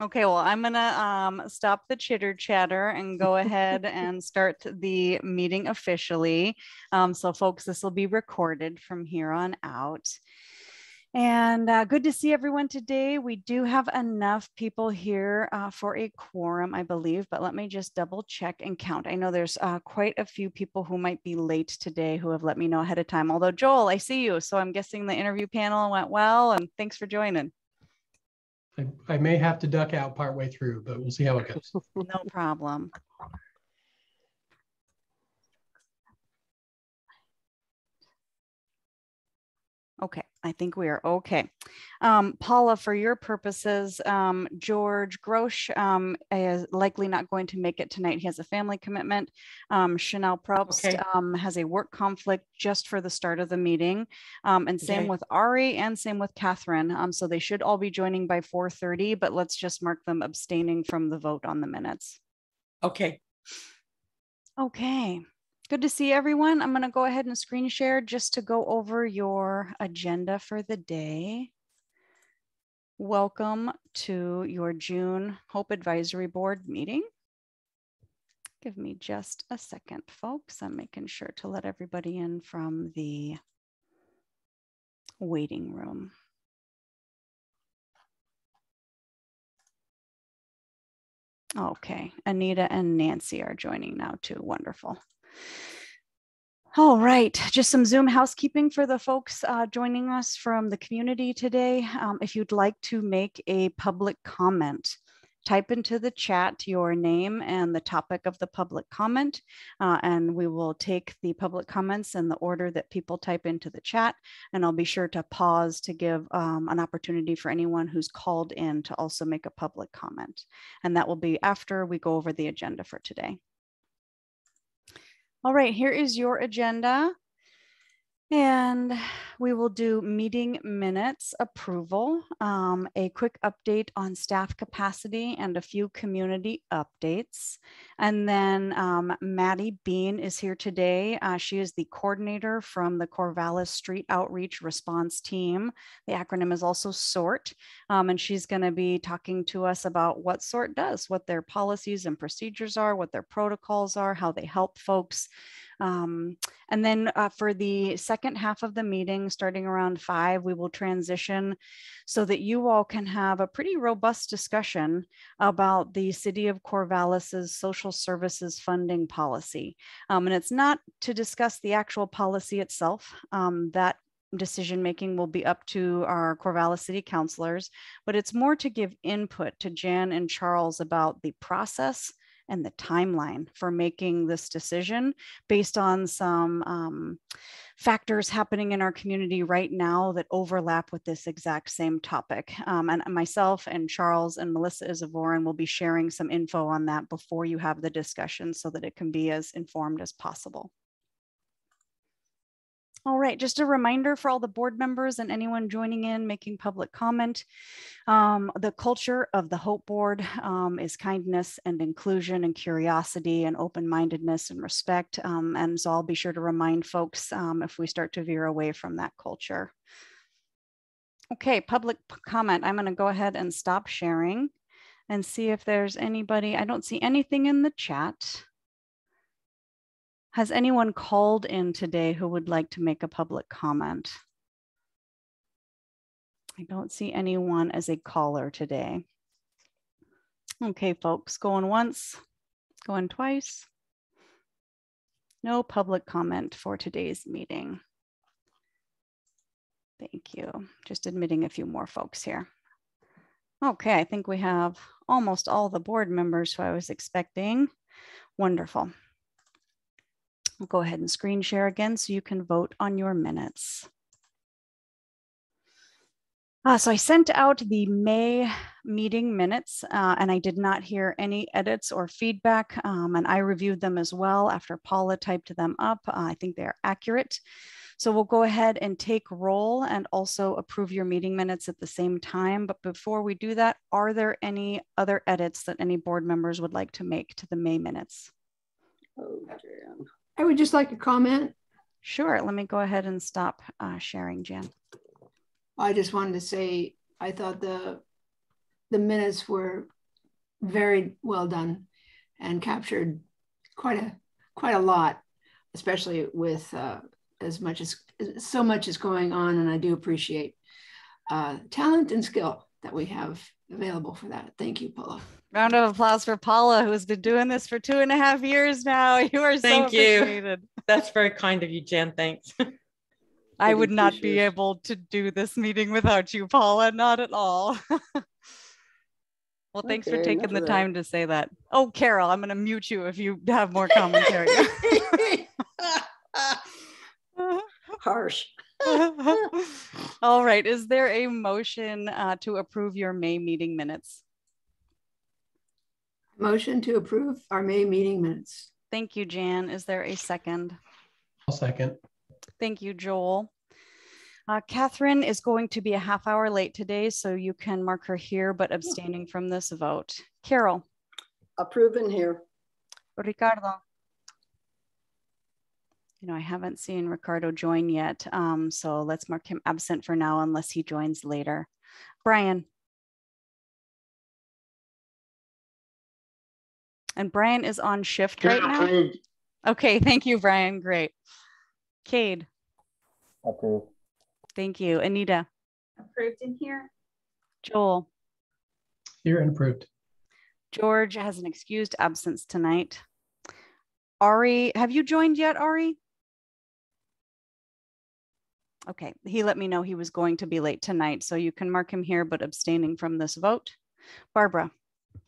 Okay, well, I'm gonna um, stop the chitter chatter and go ahead and start the meeting officially. Um, so folks, this will be recorded from here on out. And uh, good to see everyone today. We do have enough people here uh, for a quorum, I believe, but let me just double check and count. I know there's uh, quite a few people who might be late today who have let me know ahead of time. Although, Joel, I see you. So I'm guessing the interview panel went well and thanks for joining. I, I may have to duck out partway through, but we'll see how it goes. No problem. Okay, I think we are okay. Um, Paula, for your purposes, um, George Grosh um, is likely not going to make it tonight. He has a family commitment. Um, Chanel Probst Okay. um, has a work conflict just for the start of the meeting. Um, and same Okay. with Ari and same with Catherine. Um, so they should all be joining by 4.30, but let's just mark them abstaining from the vote on the minutes. Okay, Okay, good to see everyone. I'm going to go ahead and screen share just to go over your agenda for the day. Welcome to your June Hope Advisory Board meeting. Give me just a second, folks. I'm making sure to let everybody in from the waiting room. Okay, Anita and Nancy are joining now too. Wonderful. All right, just some Zoom housekeeping for the folks uh, joining us from the community today. Um, if you'd like to make a public comment, type into the chat your name and the topic of the public comment, uh, and we will take the public comments in the order that people type into the chat. And I'll be sure to pause to give um, an opportunity for anyone who's called in to also make a public comment. And that will be after we go over the agenda for today. All right, here is your agenda. And we will do meeting minutes approval, um, a quick update on staff capacity and a few community updates. And then um, Maddie Bean is here today. Uh, she is the coordinator from the Corvallis Street Outreach Response Team. The acronym is also SORT. Um, and she's going to be talking to us about what SORT does, what their policies and procedures are, what their protocols are, how they help folks. Um, and then uh, for the second half of the meeting, starting around five, we will transition so that you all can have a pretty robust discussion about the City of Corvallis's social services funding policy. Um, and it's not to discuss the actual policy itself. Um, that decision making will be up to our Corvallis City councilors, but it's more to give input to Jan and Charles about the process and the timeline for making this decision based on some um, factors happening in our community right now that overlap with this exact same topic. Um, and myself and Charles and Melissa Izavorin will be sharing some info on that before you have the discussion so that it can be as informed as possible. All right, just a reminder for all the board members and anyone joining in making public comment. Um, the culture of the Hope Board um, is kindness and inclusion and curiosity and open-mindedness and respect. Um, and so I'll be sure to remind folks um, if we start to veer away from that culture. Okay, public comment. I'm gonna go ahead and stop sharing and see if there's anybody. I don't see anything in the chat. Has anyone called in today who would like to make a public comment? I don't see anyone as a caller today. Okay, folks, going once, going twice. No public comment for today's meeting. Thank you. Just admitting a few more folks here. Okay, I think we have almost all the board members who I was expecting. Wonderful. We'll go ahead and screen share again so you can vote on your minutes. Uh, so I sent out the May meeting minutes uh, and I did not hear any edits or feedback um, and I reviewed them as well after Paula typed them up. Uh, I think they're accurate. So we'll go ahead and take roll and also approve your meeting minutes at the same time. But before we do that, are there any other edits that any board members would like to make to the May minutes? Oh, Jan. I would just like to comment. Sure, let me go ahead and stop uh, sharing, Jan. I just wanted to say, I thought the the minutes were very well done and captured quite a quite a lot, especially with uh, as much as so much is going on, and I do appreciate uh, talent and skill that we have available for that. Thank you, Paula. Round of applause for Paula, who has been doing this for two and a half years now. You are Thank so you. That's very kind of you, Jen. Thanks. I would not be appreciate it. able to do this meeting without you, Paula, not at all. well, thanks for taking the of that. time to say that. Oh, Carol, I'm going to mute you if you have more commentary. Harsh. all right. Is there a motion uh, to approve your May meeting minutes? Motion to approve our May meeting minutes. Thank you, Jan. Is there a second? I'll second. Thank you, Joel. Uh, Catherine is going to be a half hour late today, so you can mark her here, but abstaining from this vote. Carol, Approving here. Ricardo. You know, I haven't seen Ricardo join yet, um, so let's mark him absent for now unless he joins later. Brian. And Brian is on shift right now. Approved. Okay, thank you, Brian. Great. Cade, Approved. thank you. Anita, approved in here. Joel, Here and approved. George has an excused absence tonight. Ari, have you joined yet, Ari? Okay, he let me know he was going to be late tonight, so you can mark him here, but abstaining from this vote. Barbara,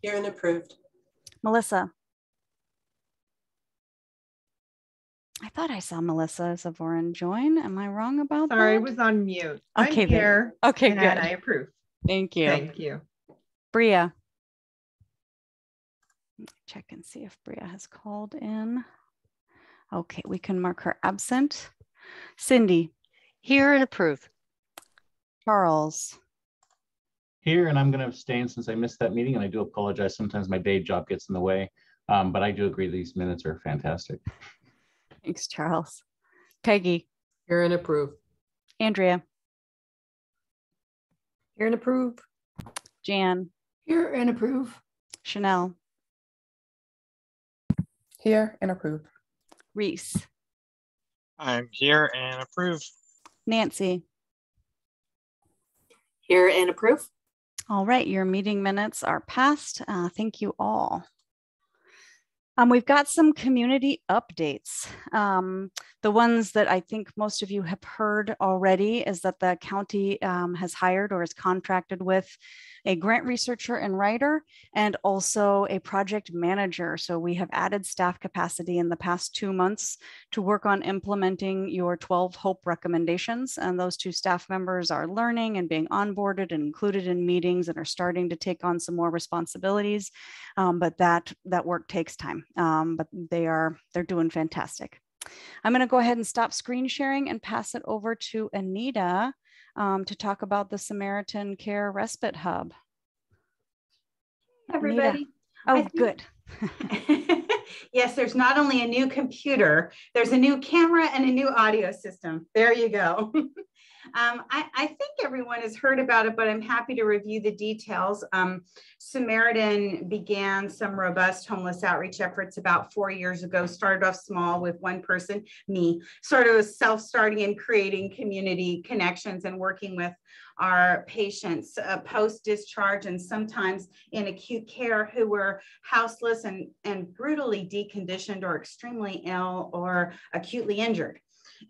Here and approved. Melissa. I thought I saw Melissa Zavoran join. Am I wrong about that? Sorry, I was on mute. Okay, I'm there. here. Okay, and good. I approve. Thank you. Thank you. Bria. Check and see if Bria has called in. Okay, we can mark her absent. Cindy, Here and approve. Charles, Here, and I'm going to abstain since I missed that meeting, and I do apologize. Sometimes my day job gets in the way, um, but I do agree these minutes are fantastic. thanks, Charles. Peggy, Here and approved. Andrea, Here and approve. Jan, Here and approve. Chanel, Here and approve. Reese, I'm here and approve. Nancy. Here and approve. All right, your meeting minutes are passed. Uh, thank you all. Um, we've got some community updates. Um, the ones that I think most of you have heard already is that the county um, has hired or is contracted with a grant researcher and writer and also a project manager. So we have added staff capacity in the past two months to work on implementing your 12 HOPE recommendations. And those two staff members are learning and being onboarded and included in meetings and are starting to take on some more responsibilities. Um, but that, that work takes time, um, but they are, they're doing fantastic. I'm gonna go ahead and stop screen sharing and pass it over to Anita um, to talk about the Samaritan Care Respite Hub. Everybody. Oh, think- good. yes, there's not only a new computer, there's a new camera and a new audio system. There you go. um, I, I think everyone has heard about it, but I'm happy to review the details. Um, Samaritan began some robust homeless outreach efforts about four years ago, started off small with one person, me, sort of self-starting and creating community connections and working with our patients uh, post-discharge and sometimes in acute care who were houseless and, and brutally deconditioned or extremely ill or acutely injured.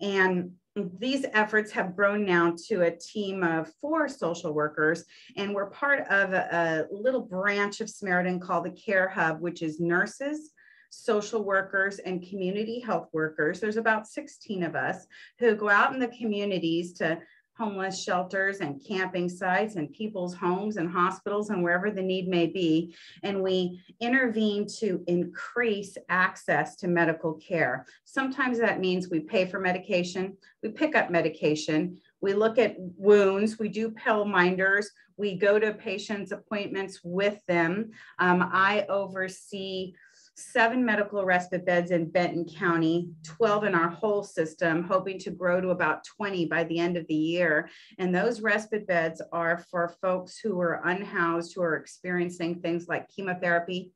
And these efforts have grown now to a team of four social workers, and we're part of a, a little branch of Samaritan called the Care Hub, which is nurses, social workers, and community health workers. There's about 16 of us who go out in the communities to homeless shelters and camping sites and people's homes and hospitals and wherever the need may be. And we intervene to increase access to medical care. Sometimes that means we pay for medication, we pick up medication, we look at wounds, we do pill minders, we go to patients' appointments with them. Um, I oversee seven medical respite beds in Benton County, 12 in our whole system, hoping to grow to about 20 by the end of the year. And those respite beds are for folks who are unhoused, who are experiencing things like chemotherapy,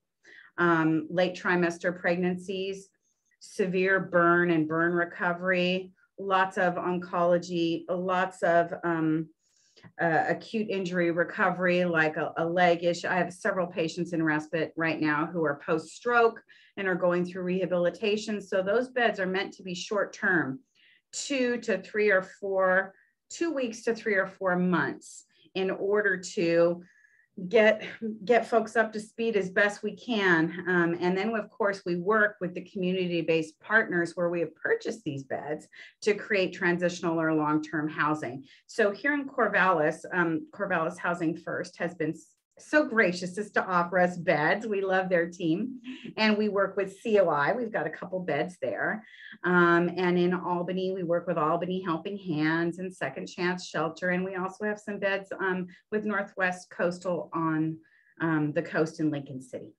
um, late trimester pregnancies, severe burn and burn recovery, lots of oncology, lots of um, uh, acute injury recovery, like a, a leg issue. I have several patients in respite right now who are post stroke and are going through rehabilitation. So those beds are meant to be short term, two to three or four, two weeks to three or four months in order to get get folks up to speed as best we can. Um, and then of course we work with the community-based partners where we have purchased these beds to create transitional or long-term housing. So here in corvallis um, corvallis housing first has been so gracious as to offer us beds. We love their team. And we work with COI. We've got a couple beds there. Um, and in Albany, we work with Albany Helping Hands and Second Chance Shelter. And we also have some beds um, with Northwest Coastal on um, the coast in Lincoln City.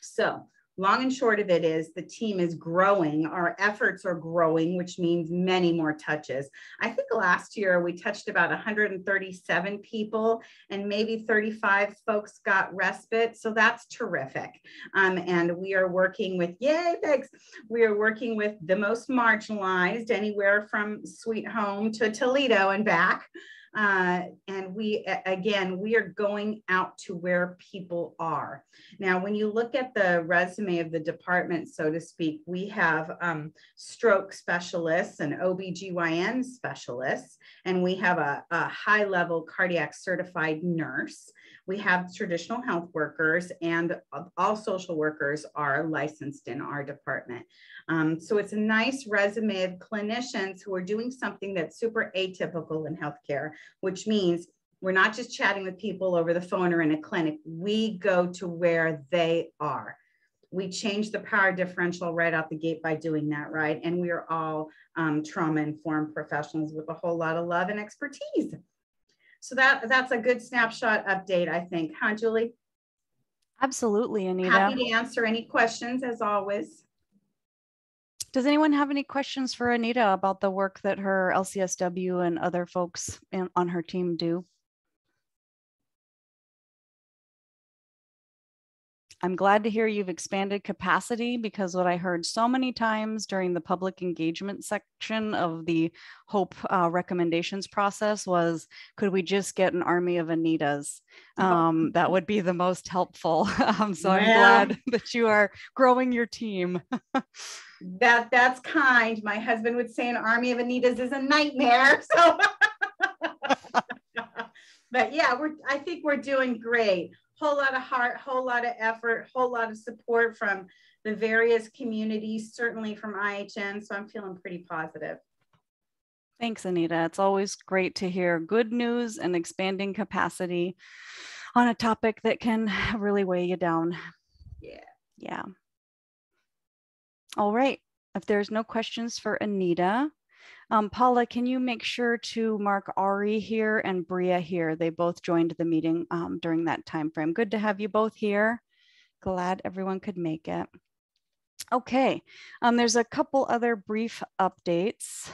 So long and short of it is the team is growing. Our efforts are growing, which means many more touches. I think last year we touched about 137 people and maybe 35 folks got respite. So that's terrific. Um, and we are working with, yay, thanks. We are working with the most marginalized, anywhere from Sweet Home to Toledo and back. Uh, and we, again, we are going out to where people are. Now, when you look at the resume of the department, so to speak, we have um, stroke specialists and OBGYN specialists, and we have a, a high level cardiac certified nurse. We have traditional health workers and all social workers are licensed in our department. Um, so it's a nice resume of clinicians who are doing something that's super atypical in healthcare, which means we're not just chatting with people over the phone or in a clinic. We go to where they are. We change the power differential right out the gate by doing that, right? And we are all um, trauma informed professionals with a whole lot of love and expertise. So that that's a good snapshot update, I think, huh, Julie? Absolutely, Anita. Happy to answer any questions as always. Does anyone have any questions for Anita about the work that her LCSW and other folks in, on her team do? I'm glad to hear you've expanded capacity because what I heard so many times during the public engagement section of the HOPE uh, recommendations process was, could we just get an army of Anitas? Um, that would be the most helpful. Um, so I'm glad that you are growing your team. that that's kind. My husband would say an army of Anitas is a nightmare. So, but yeah, we're. I think we're doing great whole lot of heart, whole lot of effort, whole lot of support from the various communities, certainly from IHN. So I'm feeling pretty positive. Thanks, Anita. It's always great to hear good news and expanding capacity on a topic that can really weigh you down. Yeah. Yeah. All right. If there's no questions for Anita, um, Paula, can you make sure to mark Ari here and Bria here? They both joined the meeting um, during that time frame. Good to have you both here. Glad everyone could make it. Okay, um, there's a couple other brief updates.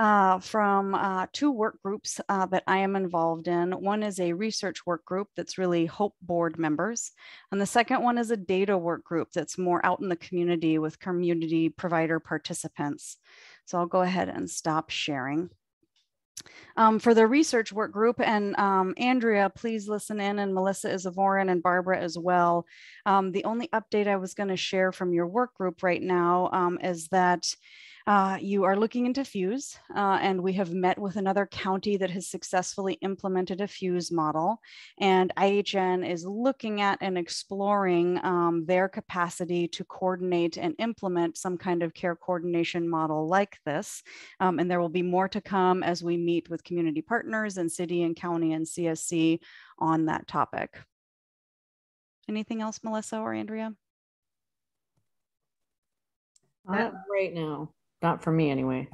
Uh, from uh, two work groups uh, that I am involved in. One is a research work group that's really HOPE board members. And the second one is a data work group that's more out in the community with community provider participants. So I'll go ahead and stop sharing. Um, for the research work group, and um, Andrea, please listen in, and Melissa is Isavorin and Barbara as well. Um, the only update I was going to share from your work group right now um, is that uh, you are looking into Fuse, uh, and we have met with another county that has successfully implemented a Fuse model. And IHN is looking at and exploring um, their capacity to coordinate and implement some kind of care coordination model like this. Um, and there will be more to come as we meet with community partners and city and county and CSC on that topic. Anything else, Melissa or Andrea? Not right now. Not for me, anyway.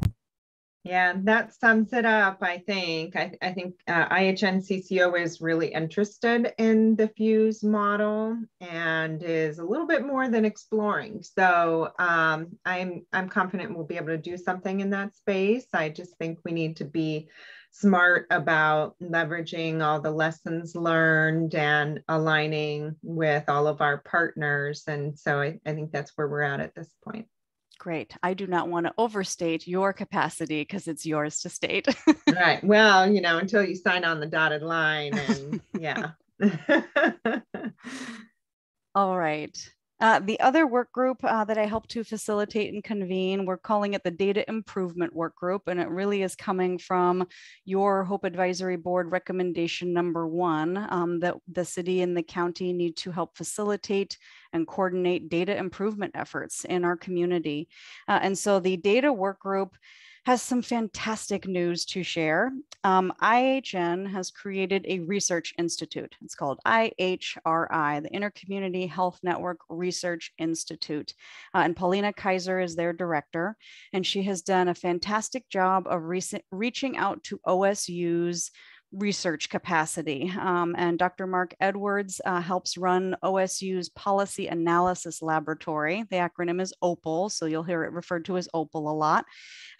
Yeah, that sums it up, I think. I, I think uh, IHN CCO is really interested in the Fuse model and is a little bit more than exploring. So um, I'm, I'm confident we'll be able to do something in that space. I just think we need to be smart about leveraging all the lessons learned and aligning with all of our partners. And so I, I think that's where we're at at this point. Great. I do not want to overstate your capacity because it's yours to state. right. Well, you know, until you sign on the dotted line and yeah. All right. Uh, the other work group uh, that I help to facilitate and convene, we're calling it the Data Improvement Work Group, and it really is coming from your Hope Advisory Board recommendation number one um, that the city and the county need to help facilitate and coordinate data improvement efforts in our community. Uh, and so the Data Work Group has some fantastic news to share. Um, IHN has created a research institute. It's called IHRI, the Intercommunity Health Network Research Institute. Uh, and Paulina Kaiser is their director, and she has done a fantastic job of recent reaching out to OSU's research capacity. Um, and Dr. Mark Edwards uh, helps run OSU's Policy Analysis Laboratory. The acronym is OPAL, so you'll hear it referred to as OPAL a lot.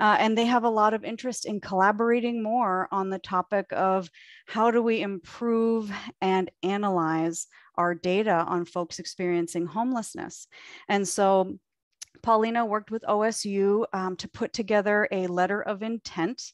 Uh, and they have a lot of interest in collaborating more on the topic of how do we improve and analyze our data on folks experiencing homelessness. And so Paulina worked with OSU um, to put together a letter of intent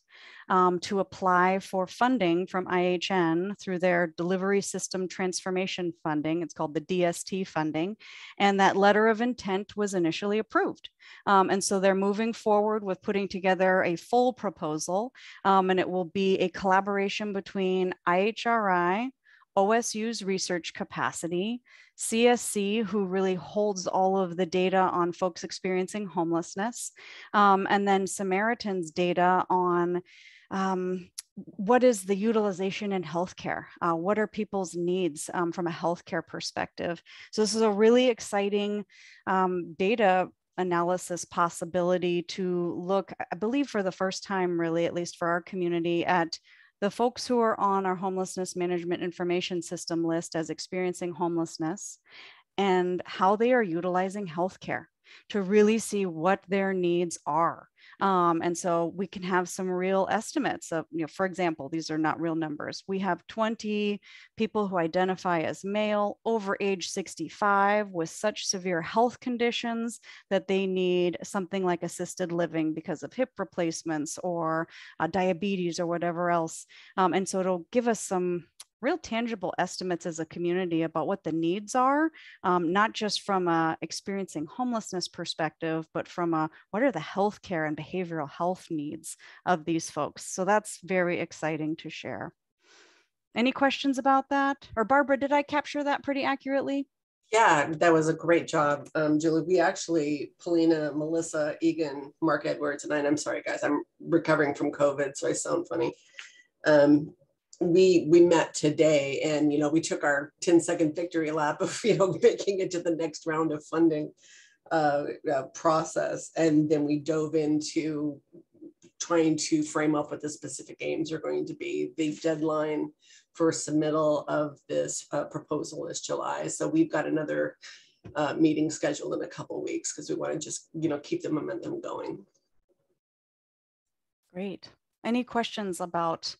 um, to apply for funding from IHN through their delivery system transformation funding. It's called the DST funding. And that letter of intent was initially approved. Um, and so they're moving forward with putting together a full proposal. Um, and it will be a collaboration between IHRI, OSU's research capacity, CSC, who really holds all of the data on folks experiencing homelessness, um, and then Samaritan's data on um, what is the utilization in healthcare? Uh, what are people's needs um, from a healthcare perspective? So this is a really exciting um, data analysis possibility to look, I believe for the first time really, at least for our community, at the folks who are on our homelessness management information system list as experiencing homelessness and how they are utilizing healthcare to really see what their needs are. Um, and so we can have some real estimates of, you know, for example, these are not real numbers. We have 20 people who identify as male over age 65 with such severe health conditions that they need something like assisted living because of hip replacements or uh, diabetes or whatever else. Um, and so it'll give us some real tangible estimates as a community about what the needs are, um, not just from a experiencing homelessness perspective, but from a what are the healthcare and behavioral health needs of these folks. So that's very exciting to share. Any questions about that? Or Barbara, did I capture that pretty accurately? Yeah, that was a great job, um, Julie. We actually, Paulina, Melissa, Egan, Mark Edwards, and I, I'm sorry, guys, I'm recovering from COVID, so I sound funny. Um, we we met today and you know we took our 10 second victory lap of you know making it to the next round of funding uh, uh, process. And then we dove into trying to frame up what the specific aims are going to be. The deadline for submittal of this uh, proposal is july. So we've got another uh, meeting scheduled in a couple weeks because we want to just you know keep the momentum going. Great. Any questions about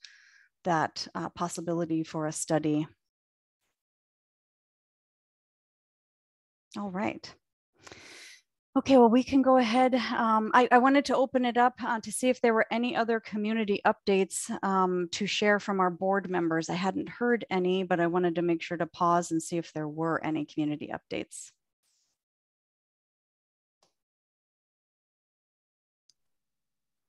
that uh, possibility for a study. All right. Okay, well, we can go ahead. Um, I, I, wanted to open it up uh, to see if there were any other community updates um, to share from our board members. I hadn't heard any, but I wanted to make sure to pause and see if there were any community updates.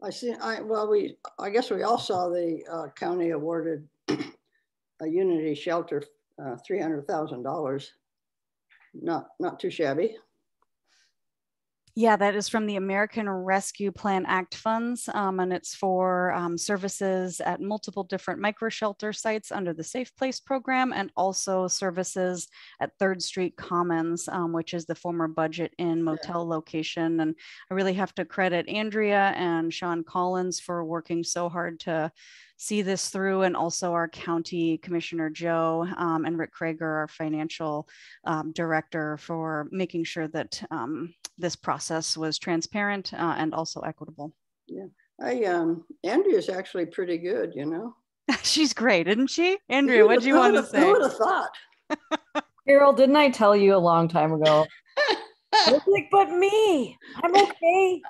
I see, I, well, we, I guess we all saw the uh, county awarded a Unity shelter uh, $300,000. Not, not too shabby. Yeah, that is from the American Rescue Plan Act funds, um, and it's for um, services at multiple different micro shelter sites under the Safe Place program, and also services at Third Street Commons, um, which is the former Budget Inn motel location. And I really have to credit Andrea and Sean Collins for working so hard to see this through, and also our county commissioner Joe um, and Rick Crager, our financial um, director, for making sure that um, this process was transparent uh, and also equitable. Yeah, I um, Andrea's actually pretty good, you know. She's great, isn't she? Andrea, what do you want to say? Who would have thought? Carol, didn't I tell you a long time ago? like, but me, I'm okay.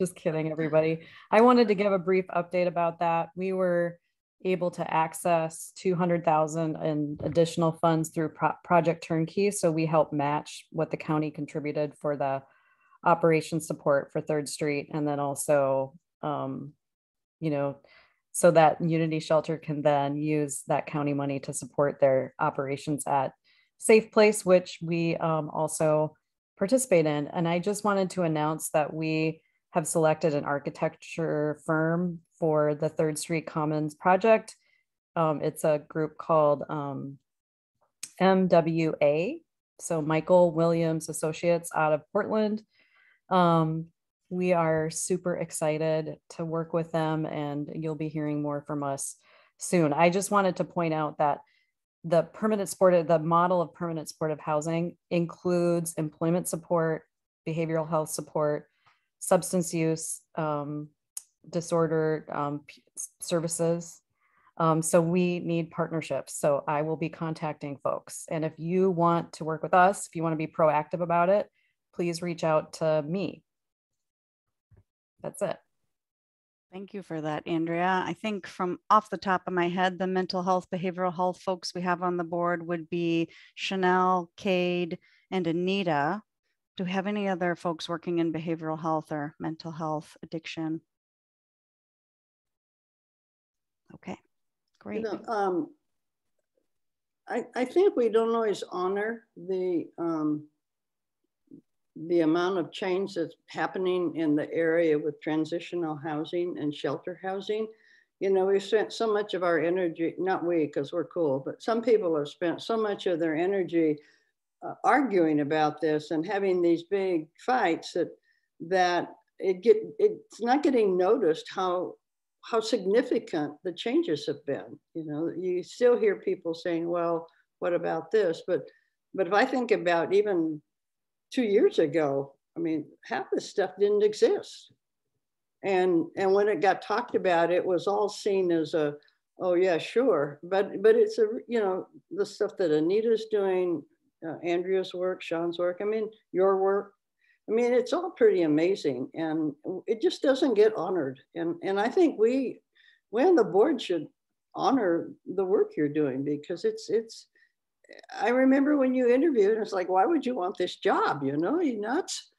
Just kidding, everybody. I wanted to give a brief update about that. We were able to access 200,000 in additional funds through Pro Project Turnkey. So we help match what the county contributed for the operation support for Third Street. And then also, um, you know, so that Unity Shelter can then use that county money to support their operations at Safe Place, which we um, also participate in. And I just wanted to announce that we have selected an architecture firm for the Third Street Commons project. Um, it's a group called um, MWA, so Michael Williams Associates out of Portland. Um, we are super excited to work with them, and you'll be hearing more from us soon. I just wanted to point out that the permanent supportive, the model of permanent supportive housing includes employment support, behavioral health support, substance use um, disorder um, services. Um, so we need partnerships. So I will be contacting folks. And if you want to work with us, if you want to be proactive about it, please reach out to me. That's it. Thank you for that, Andrea. I think from off the top of my head, the mental health, behavioral health folks we have on the board would be Chanel, Cade, and Anita. Do we have any other folks working in behavioral health or mental health addiction? Okay, great. You know, um, I, I think we don't always honor the um, the amount of change that's happening in the area with transitional housing and shelter housing. You know, we've spent so much of our energy, not we, because we're cool, but some people have spent so much of their energy uh, arguing about this and having these big fights that that it get it's not getting noticed how how significant the changes have been. You know, you still hear people saying, "Well, what about this?" But but if I think about even two years ago, I mean, half this stuff didn't exist, and and when it got talked about, it was all seen as a oh yeah sure but but it's a you know the stuff that anita's doing uh, Andrea's work, Sean's work. I mean, your work. I mean, it's all pretty amazing, and it just doesn't get honored. And and I think we, we on the board should honor the work you're doing because it's it's. I remember when you interviewed, and it's like, why would you want this job? You know, you nuts.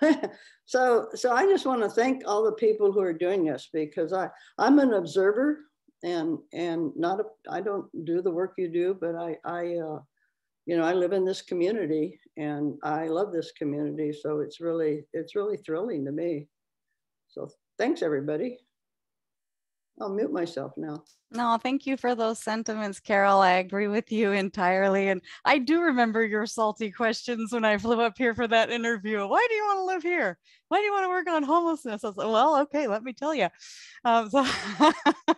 so so I just want to thank all the people who are doing this because I I'm an observer and and not a I don't do the work you do, but I I uh, you know, I live in this community and I love this community. So it's really, it's really thrilling to me. So thanks everybody. I'll mute myself now. No, thank you for those sentiments, Carol. I agree with you entirely. And I do remember your salty questions when I flew up here for that interview. Why do you want to live here? Why do you want to work on homelessness? I was like, well, okay, let me tell you. Um, so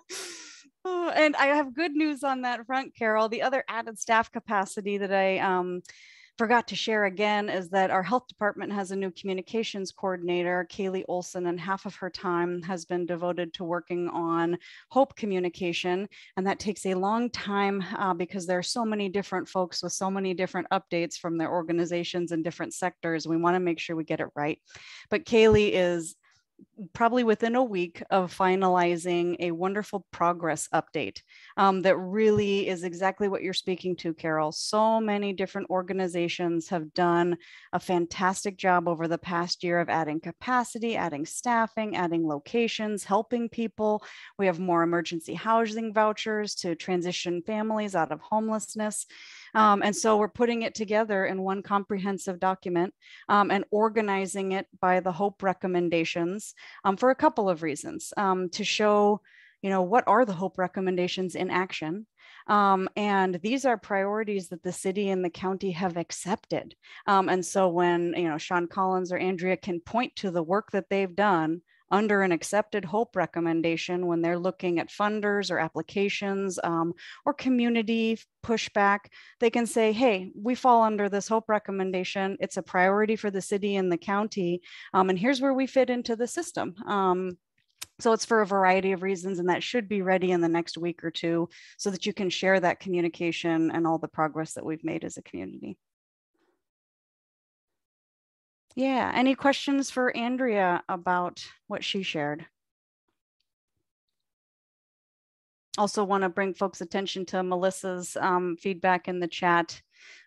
Oh, and I have good news on that front, Carol. The other added staff capacity that I um, forgot to share again is that our health department has a new communications coordinator, Kaylee Olson, and half of her time has been devoted to working on Hope communication. And that takes a long time uh, because there are so many different folks with so many different updates from their organizations and different sectors. We want to make sure we get it right. But Kaylee is probably within a week of finalizing a wonderful progress update um, that really is exactly what you're speaking to, Carol. So many different organizations have done a fantastic job over the past year of adding capacity, adding staffing, adding locations, helping people. We have more emergency housing vouchers to transition families out of homelessness. Um, and so we're putting it together in one comprehensive document um, and organizing it by the HOPE recommendations um, for a couple of reasons. Um, to show, you know, what are the HOPE recommendations in action? Um, and these are priorities that the city and the county have accepted. Um, and so when, you know, Sean Collins or Andrea can point to the work that they've done under an accepted HOPE recommendation when they're looking at funders or applications um, or community pushback, they can say, hey, we fall under this HOPE recommendation. It's a priority for the city and the county. Um, and here's where we fit into the system. Um, so it's for a variety of reasons, and that should be ready in the next week or two so that you can share that communication and all the progress that we've made as a community. Yeah, any questions for Andrea about what she shared? Also want to bring folks' attention to Melissa's um, feedback in the chat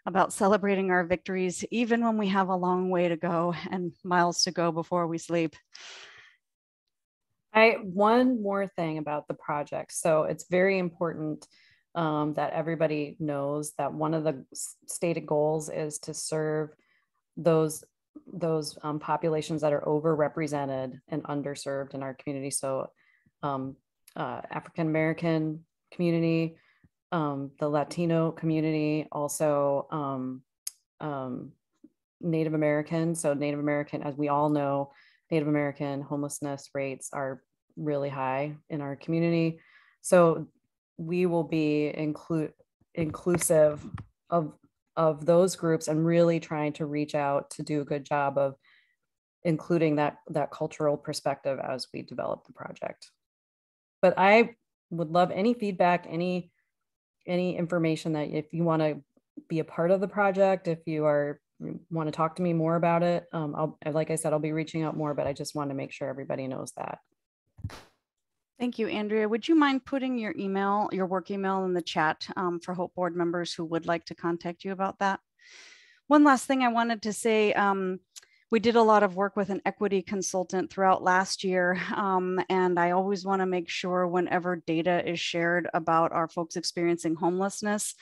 about celebrating our victories, even when we have a long way to go and miles to go before we sleep. I one more thing about the project. So it's very important um, that everybody knows that one of the stated goals is to serve those those um, populations that are overrepresented and underserved in our community. So, um, uh, African American community, um, the Latino community, also um, um, Native American. So, Native American, as we all know, Native American homelessness rates are really high in our community. So, we will be include inclusive of of those groups and really trying to reach out to do a good job of including that that cultural perspective as we develop the project. But i would love any feedback any any information that if you want to be a part of the project if you are want to talk to me more about it um, i'll like i said i'll be reaching out more but i just want to make sure everybody knows that Thank you, Andrea. Would you mind putting your email, your work email in the chat um, for Hope Board members who would like to contact you about that? One last thing I wanted to say, um, we did a lot of work with an equity consultant throughout last year. Um, and I always wanna make sure whenever data is shared about our folks experiencing homelessness,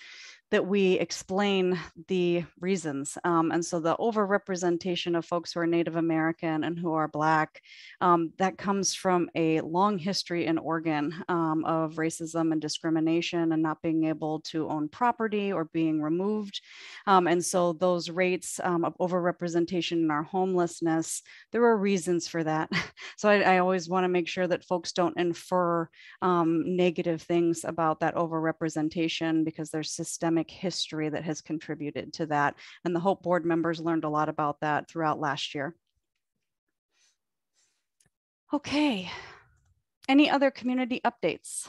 that we explain the reasons. Um, and so the overrepresentation of folks who are Native American and who are Black, um, that comes from a long history in Oregon um, of racism and discrimination and not being able to own property or being removed. Um, and so those rates um, of overrepresentation in our homelessness, there are reasons for that. So I, I always wanna make sure that folks don't infer um, negative things about that overrepresentation because there's systemic history that has contributed to that. And the Hope board members learned a lot about that throughout last year. Okay, any other community updates?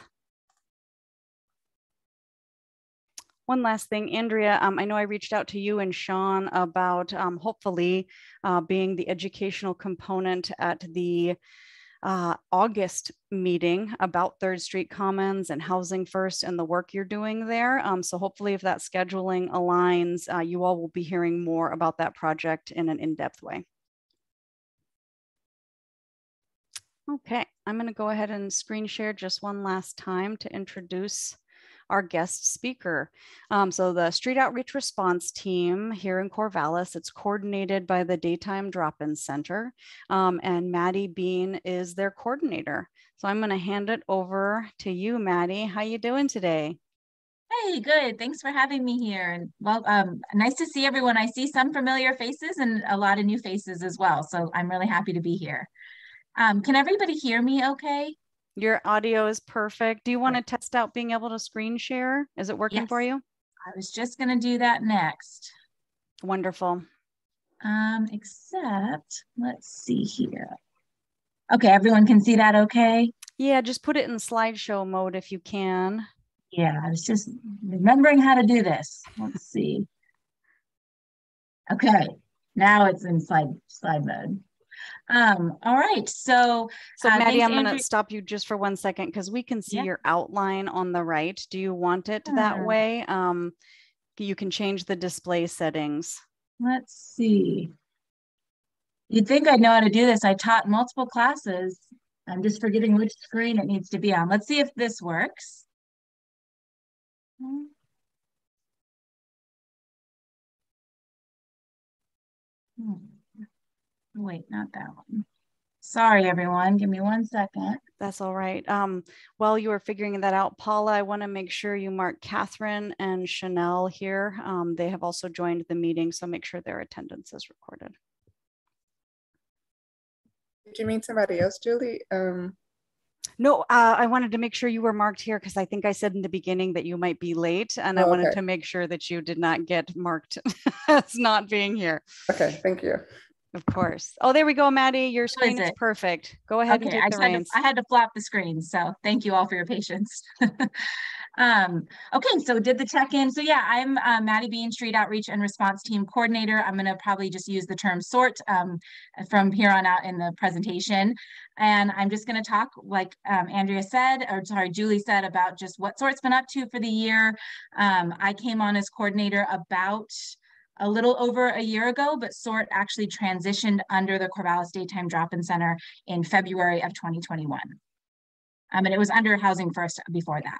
One last thing, Andrea, um, I know I reached out to you and Sean about um, hopefully uh, being the educational component at the uh, August meeting about Third Street Commons and Housing First and the work you're doing there. Um, so hopefully if that scheduling aligns, uh, you all will be hearing more about that project in an in-depth way. Okay, I'm gonna go ahead and screen share just one last time to introduce our guest speaker. Um, so the Street Outreach Response Team here in Corvallis, it's coordinated by the Daytime Drop-In Center, um, and Maddie Bean is their coordinator. So I'm gonna hand it over to you, Maddie. How you doing today? Hey, good. Thanks for having me here. And well, um, nice to see everyone. I see some familiar faces and a lot of new faces as well. So I'm really happy to be here. Um, can everybody hear me okay? Your audio is perfect. Do you want to test out being able to screen share? Is it working Yes. for you? I was just going to do that next. Wonderful. Um, except, let's see here. Okay, everyone can see that okay? Yeah, just put it in slideshow mode if you can. Yeah, I was just remembering how to do this. Let's see. Okay, now it's in slide slide mode. Um, all right. So, so uh, Maddie, I'm going to stop you just for one second because we can see yeah. your outline on the right. Do you want it that way? Um, you can change the display settings. Let's see. You'd think I'd know how to do this. I taught multiple classes. I'm just forgetting which screen it needs to be on. Let's see if this works. Hmm. hmm. Wait, not that one. Sorry, everyone. Give me one second. That's all right. Um, while you are figuring that out, Paula, I want to make sure you mark Catherine and Chanel here. Um, they have also joined the meeting, so make sure their attendance is recorded. Did you mean somebody else, Julie? Um, No, uh, I wanted to make sure you were marked here because I think I said in the beginning that you might be late, and I Oh, wanted okay. to make sure that you did not get marked as not being here. okay, thank you. Of course. Oh, there we go, Maddie. Your screen is it? perfect. Go ahead and Okay, take I the had to, reins. I had to flop the screen, so thank you all for your patience. Um, okay, so did the check-in. So yeah, I'm uh, Maddie Bean, Street Outreach and Response Team Coordinator. I'm gonna probably just use the term sort um, from here on out in the presentation. And I'm just gonna talk, like um, Andrea said, or sorry, Julie said about just what sort's been up to for the year. Um, I came on as coordinator about a little over a year ago, but SORT actually transitioned under the Corvallis Daytime Drop-In Center in February of 2021. Um, and it was under Housing First before that.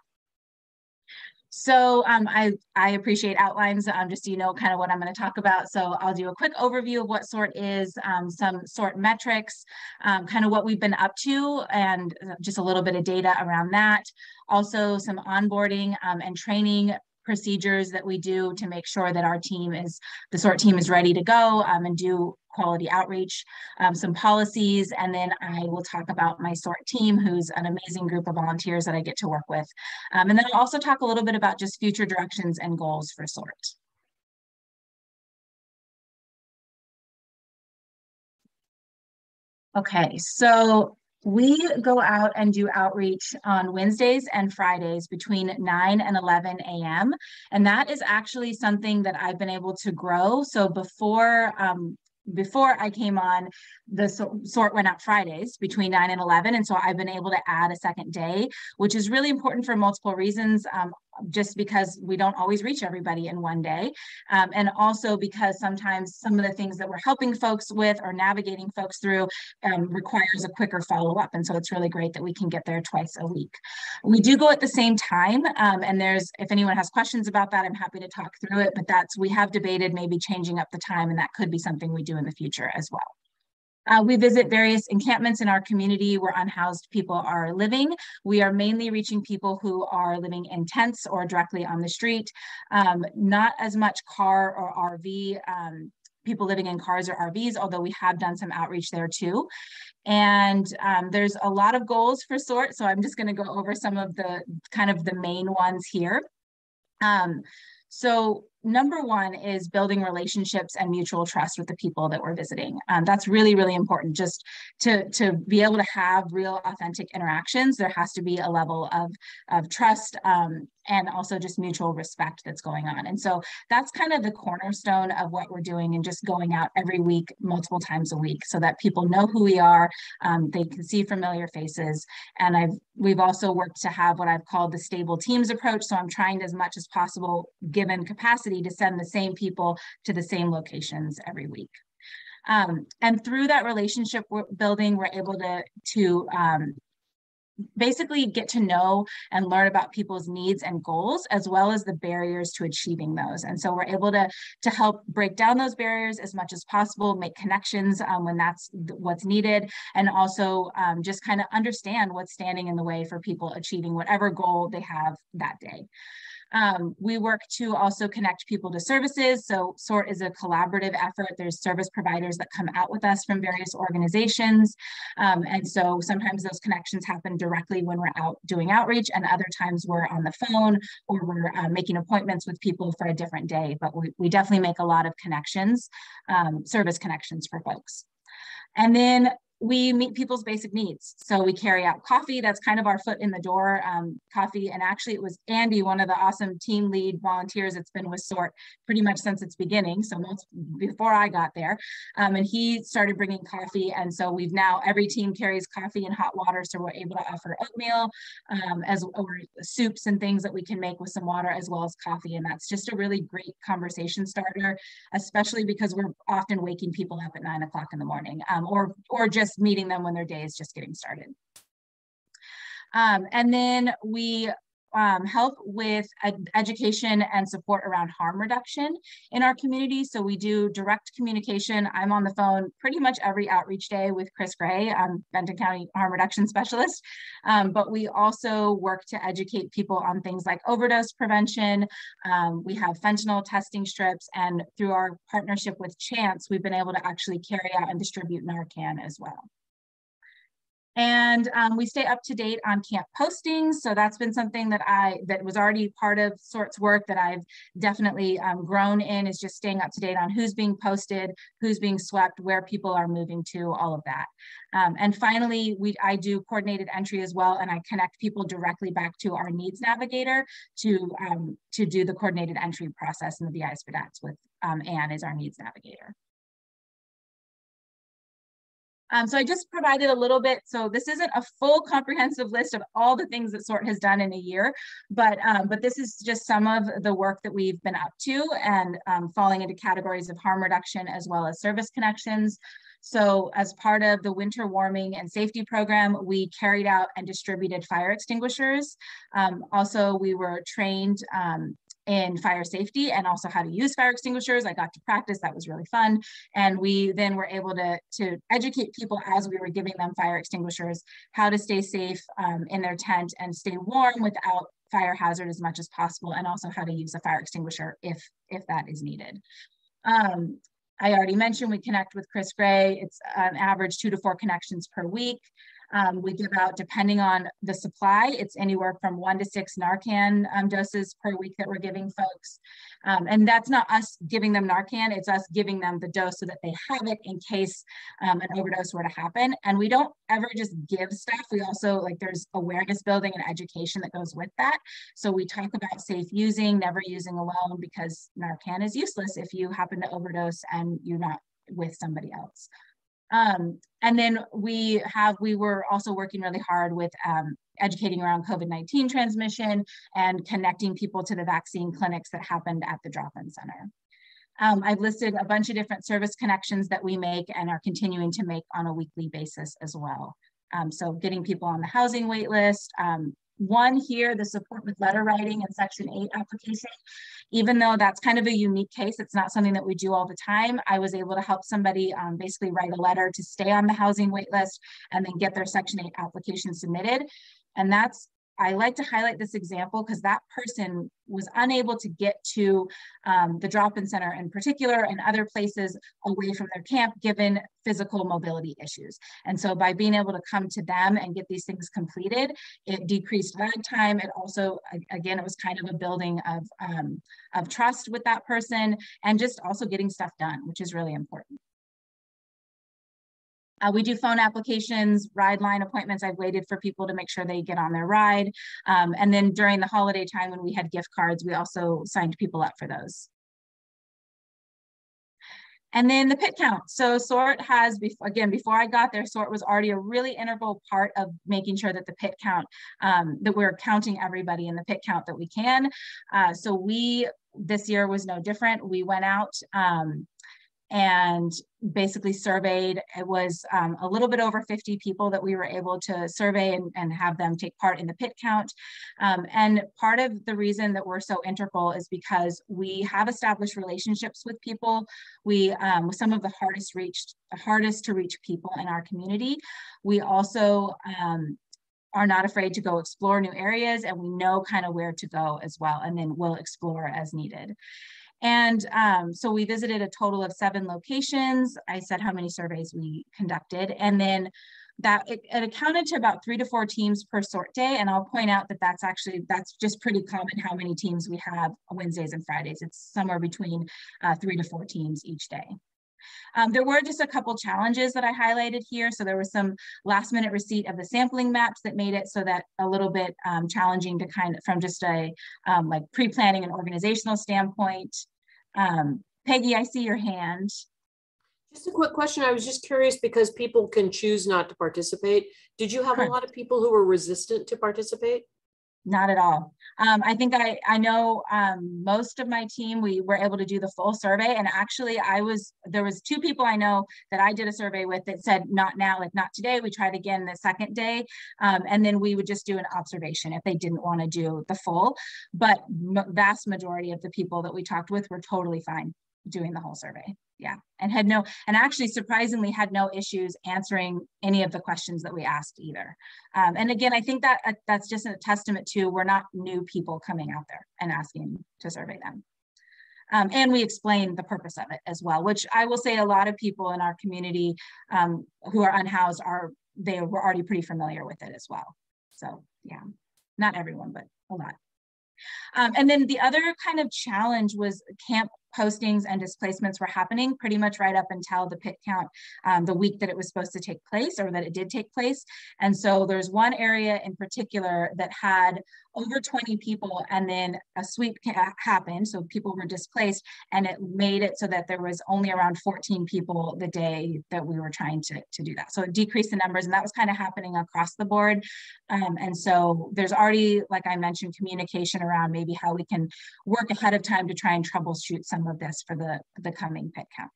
So um, I, I appreciate outlines, um, just so you know kind of what I'm going to talk about. So I'll do a quick overview of what SORT is, um, some SORT metrics, um, kind of what we've been up to, and uh, just a little bit of data around that. Also some onboarding um, and training procedures that we do to make sure that our team is, the SORT team is ready to go um, and do quality outreach, um, some policies, and then I will talk about my SORT team, who's an amazing group of volunteers that I get to work with. Um, and then I'll also talk a little bit about just future directions and goals for SORT. Okay, so we go out and do outreach on Wednesdays and Fridays between 9 and 11 a.m. And that is actually something that I've been able to grow. So before um, before I came on, the sort went out Fridays between 9 and 11. And so I've been able to add a second day, which is really important for multiple reasons. Um, just because we don't always reach everybody in one day. Um, and also because sometimes some of the things that we're helping folks with or navigating folks through um, requires a quicker follow-up. And so it's really great that we can get there twice a week. We do go at the same time. Um, and there's, if anyone has questions about that, I'm happy to talk through it, but that's, we have debated maybe changing up the time and that could be something we do in the future as well. Uh, we visit various encampments in our community where unhoused people are living. We are mainly reaching people who are living in tents or directly on the street. Um, not as much car or RV, um, people living in cars or RVs, although we have done some outreach there too. And um, there's a lot of goals for SORT, so I'm just gonna go over some of the kind of the main ones here. Um, so number one is building relationships and mutual trust with the people that we're visiting. Um, that's really, really important just to, to be able to have real authentic interactions. There has to be a level of, of trust um, and also just mutual respect that's going on. And so that's kind of the cornerstone of what we're doing and just going out every week, multiple times a week so that people know who we are, um, they can see familiar faces. And I've we've also worked to have what I've called the stable teams approach. So I'm trying as much as possible, given capacity, to send the same people to the same locations every week. Um, and through that relationship building, we're able to, to um, basically get to know and learn about people's needs and goals as well as the barriers to achieving those. And so we're able to to help break down those barriers as much as possible make connections um, when that's what's needed and also um, just kind of understand what's standing in the way for people achieving whatever goal they have that day um, we work to also connect people to services. So SORT is a collaborative effort. There's service providers that come out with us from various organizations. Um, and so sometimes those connections happen directly when we're out doing outreach and other times we're on the phone or we're uh, making appointments with people for a different day. But we, we definitely make a lot of connections, um, service connections for folks. And then we meet people's basic needs. So we carry out coffee. That's kind of our foot in the door um, coffee. And actually it was Andy, one of the awesome team lead volunteers that's been with SORT pretty much since its beginning. So most before I got there. Um, and he started bringing coffee. And so we've now, every team carries coffee and hot water. So we're able to offer oatmeal um, as or soups and things that we can make with some water as well as coffee. And that's just a really great conversation starter, especially because we're often waking people up at nine o'clock in the morning um, or, or just just meeting them when their day is just getting started. Um, and then we um, help with ed education and support around harm reduction in our community. So we do direct communication. I'm on the phone pretty much every outreach day with Chris Gray, I'm Benton County Harm Reduction Specialist. Um, but we also work to educate people on things like overdose prevention. Um, we have fentanyl testing strips, and through our partnership with Chance, we've been able to actually carry out and distribute Narcan as well. And um, we stay up to date on camp postings. So that's been something that I, that was already part of SORT's work that I've definitely um, grown in is just staying up to date on who's being posted, who's being swept, where people are moving to, all of that. Um, and finally, we I do coordinated entry as well, and I connect people directly back to our needs navigator to, um, to do the coordinated entry process in the VI SPDATs with um, Anne as our needs navigator. Um, so I just provided a little bit. So this isn't a full comprehensive list of all the things that SORT has done in a year, but um, but this is just some of the work that we've been up to and um, falling into categories of harm reduction as well as service connections. So as part of the winter warming and safety program, we carried out and distributed fire extinguishers. Um, also, we were trained um, in fire safety and also how to use fire extinguishers. I got to practice, that was really fun. And we then were able to, to educate people as we were giving them fire extinguishers, how to stay safe um, in their tent and stay warm without fire hazard as much as possible, and also how to use a fire extinguisher if, if that is needed. Um, I already mentioned we connect with Chris Gray. It's an average two to four connections per week. Um, we give out, depending on the supply, it's anywhere from one to six Narcan um, doses per week that we're giving folks. Um, and that's not us giving them Narcan, it's us giving them the dose so that they have it in case um, an overdose were to happen. And we don't ever just give stuff. We also, like there's awareness building and education that goes with that. So we talk about safe using, never using alone because Narcan is useless if you happen to overdose and you're not with somebody else. Um, and then we have, we were also working really hard with um, educating around COVID-19 transmission and connecting people to the vaccine clinics that happened at the drop-in center. Um, I've listed a bunch of different service connections that we make and are continuing to make on a weekly basis as well. Um, so getting people on the housing wait list, um, one here, the support with letter writing and section eight application, even though that's kind of a unique case, it's not something that we do all the time. I was able to help somebody um, basically write a letter to stay on the housing waitlist and then get their section eight application submitted. And that's I like to highlight this example because that person was unable to get to um, the drop-in center in particular and other places away from their camp given physical mobility issues. And so by being able to come to them and get these things completed, it decreased lag time. It also, again, it was kind of a building of, um, of trust with that person and just also getting stuff done, which is really important. Uh, we do phone applications, ride line appointments. I've waited for people to make sure they get on their ride. Um, and then during the holiday time when we had gift cards, we also signed people up for those. And then the pit count. So SORT has, again, before I got there, SORT was already a really integral part of making sure that the pit count, um, that we're counting everybody in the pit count that we can. Uh, so we, this year was no different. We went out um, and basically surveyed. It was um, a little bit over 50 people that we were able to survey and, and have them take part in the pit count. Um, and part of the reason that we're so integral is because we have established relationships with people. We, um, with some of the hardest reached, hardest to reach people in our community. We also um, are not afraid to go explore new areas and we know kind of where to go as well and then we'll explore as needed. And um, so we visited a total of seven locations. I said how many surveys we conducted. And then that it, it, accounted to about three to four teams per sort day. And I'll point out that that's actually, that's just pretty common how many teams we have Wednesdays and Fridays. It's somewhere between uh, three to four teams each day. Um, there were just a couple challenges that I highlighted here. So there was some last minute receipt of the sampling maps that made it so that a little bit um, challenging to kind of from just a um, like pre-planning and organizational standpoint. Um, Peggy, I see your hand. Just a quick question. I was just curious because people can choose not to participate. Did you have Correct. a lot of people who were resistant to participate? Not at all. Um, I think I, I know um, most of my team, we were able to do the full survey. And actually I was, there was two people I know that I did a survey with that said, not now, like not today. We tried again the second day. Um, and then we would just do an observation if they didn't want to do the full. But vast majority of the people that we talked with were totally fine doing the whole survey yeah and had no and actually surprisingly had no issues answering any of the questions that we asked either. Um, and again i think that uh, that's just a testament to we're not new people coming out there and asking to survey them. Um, and we explain the purpose of it as well which i will say a lot of people in our community um, who are unhoused are they were already pretty familiar with it as well. So yeah not everyone but a lot. Um, and then the other kind of challenge was camp postings and displacements were happening pretty much right up until the pit count um, the week that it was supposed to take place or that it did take place. And so there's one area in particular that had over 20 people and then a sweep happened. So people were displaced and it made it so that there was only around 14 people the day that we were trying to, to do that. So it decreased the numbers and that was kind of happening across the board. Um, and so there's already, like I mentioned, communication around maybe how we can work ahead of time to try and troubleshoot some of this for the, the coming pit count.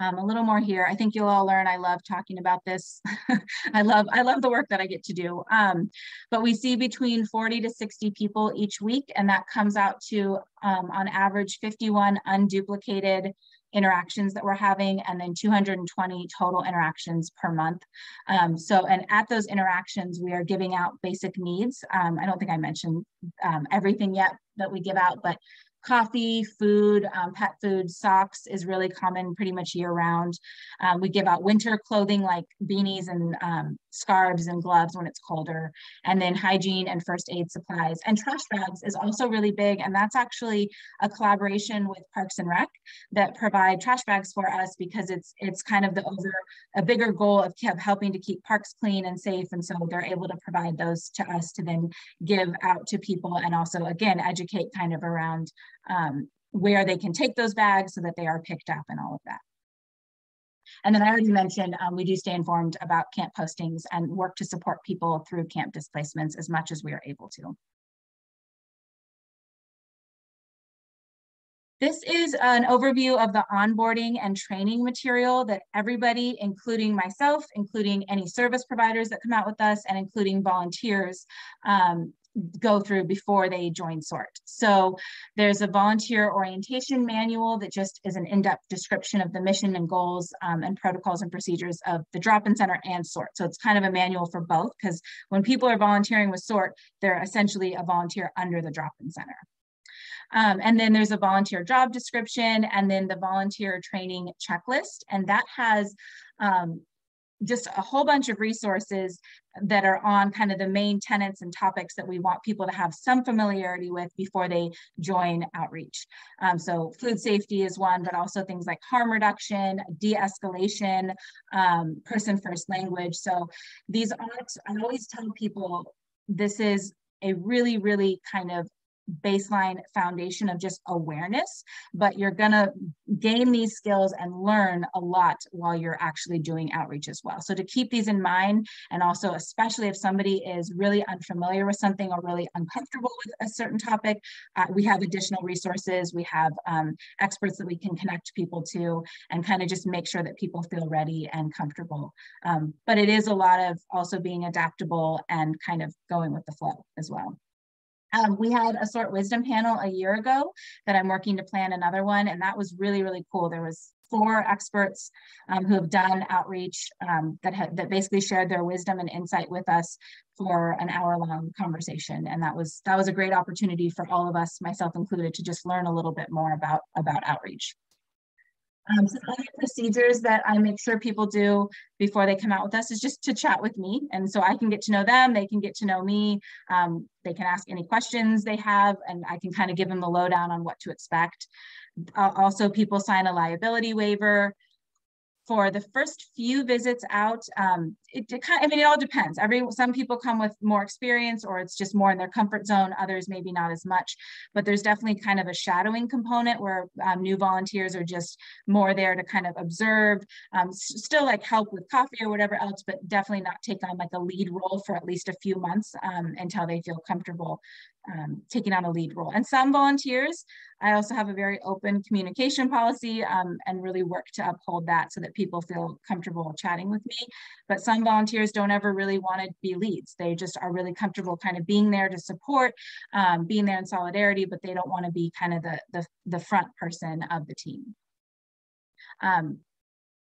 Um, a little more here. I think you'll all learn I love talking about this. I love I love the work that I get to do. Um, but we see between 40 to 60 people each week, and that comes out to um, on average 51 unduplicated interactions that we're having and then 220 total interactions per month. Um, so, and at those interactions, we are giving out basic needs. Um, I don't think I mentioned um, everything yet that we give out, but coffee, food, um, pet food, socks is really common pretty much year round. Um, we give out winter clothing like beanies and um, scarves and gloves when it's colder, and then hygiene and first aid supplies. And trash bags is also really big, and that's actually a collaboration with Parks and Rec that provide trash bags for us because it's it's kind of the over a bigger goal of helping to keep parks clean and safe, and so they're able to provide those to us to then give out to people and also again educate kind of around um, where they can take those bags so that they are picked up and all of that. And then I already mentioned um, we do stay informed about camp postings and work to support people through camp displacements as much as we are able to. This is an overview of the onboarding and training material that everybody, including myself, including any service providers that come out with us, and including volunteers, um, go through before they join SORT. So there's a volunteer orientation manual that just is an in-depth description of the mission and goals um, and protocols and procedures of the drop-in center and SORT. So it's kind of a manual for both because when people are volunteering with SORT, they're essentially a volunteer under the drop-in center. Um, and then there's a volunteer job description and then the volunteer training checklist. And that has um, just a whole bunch of resources that are on kind of the main tenets and topics that we want people to have some familiarity with before they join outreach. Um, so food safety is one, but also things like harm reduction, de-escalation, um, person first language. So these aren't, I always tell people this is a really, really kind of baseline foundation of just awareness, but you're going to gain these skills and learn a lot while you're actually doing outreach as well. So to keep these in mind, and also especially if somebody is really unfamiliar with something or really uncomfortable with a certain topic, uh, we have additional resources. We have um, experts that we can connect people to and kind of just make sure that people feel ready and comfortable. Um, but it is a lot of also being adaptable and kind of going with the flow as well. Um, we had a sort wisdom panel a year ago that I'm working to plan another one, and that was really, really cool. There was four experts um, who have done outreach um, that have that basically shared their wisdom and insight with us for an hour long conversation and that was that was a great opportunity for all of us myself included to just learn a little bit more about about outreach um, some other procedures that I make sure people do before they come out with us is just to chat with me. And so I can get to know them, they can get to know me. Um, they can ask any questions they have, and I can kind of give them the lowdown on what to expect. Uh, also, people sign a liability waiver. for the first few visits out, um, it, it kind I mean, it all depends. Every some people come with more experience or it's just more in their comfort zone. Others maybe not as much, but there's definitely kind of a shadowing component where um, new volunteers are just more there to kind of observe, um, still like help with coffee or whatever else, but definitely not take on like a lead role for at least a few months um, until they feel comfortable um, taking on a lead role. And some volunteers, I also have a very open communication policy um, and really work to uphold that so that people feel comfortable chatting with me. But some volunteers don't ever really want to be leads. They just are really comfortable kind of being there to support, um, being there in solidarity, but they don't want to be kind of the, the, the front person of the team. Um,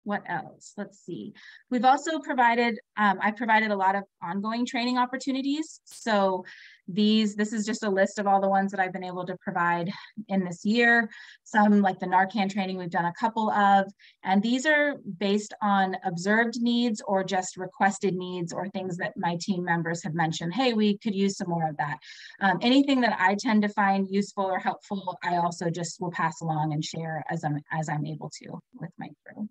what else? Let's see. We've also provided, um, I've provided a lot of ongoing training opportunities. So these, this is just a list of all the ones that I've been able to provide in this year. Some like the Narcan training, we've done a couple of, and these are based on observed needs or just requested needs or things that my team members have mentioned, hey, we could use some more of that. Um, anything that I tend to find useful or helpful, I also just will pass along and share as I'm, as I'm able to with my crew.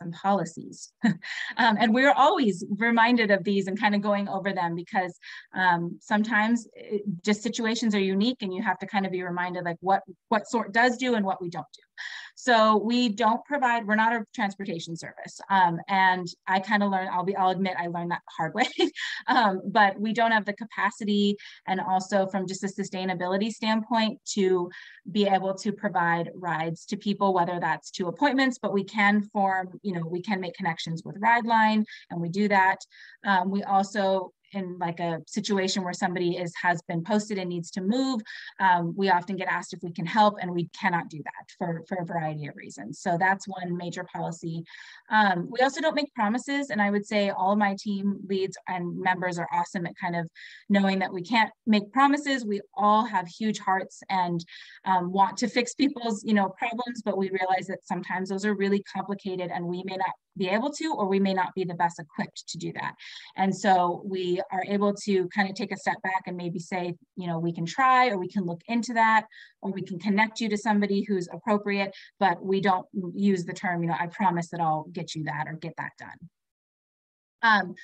And policies. um, and we're always reminded of these and kind of going over them because um, sometimes it, just situations are unique and you have to kind of be reminded like what what sort does do and what we don't do. So we don't provide, we're not a transportation service. Um, and I kind of learned, I'll be, I'll admit I learned that hard way, um, but we don't have the capacity and also from just a sustainability standpoint to be able to provide rides to people, whether that's to appointments, but we can form, you know, we can make connections with Rideline and we do that. Um, we also in like a situation where somebody is has been posted and needs to move, um, we often get asked if we can help and we cannot do that for, for a variety of reasons. So that's one major policy. Um, we also don't make promises and I would say all of my team leads and members are awesome at kind of knowing that we can't make promises. We all have huge hearts and um, want to fix people's you know problems, but we realize that sometimes those are really complicated and we may not be able to, or we may not be the best equipped to do that. And so we are able to kind of take a step back and maybe say, you know, we can try, or we can look into that, or we can connect you to somebody who's appropriate, but we don't use the term, you know, I promise that I'll get you that or get that done. Um,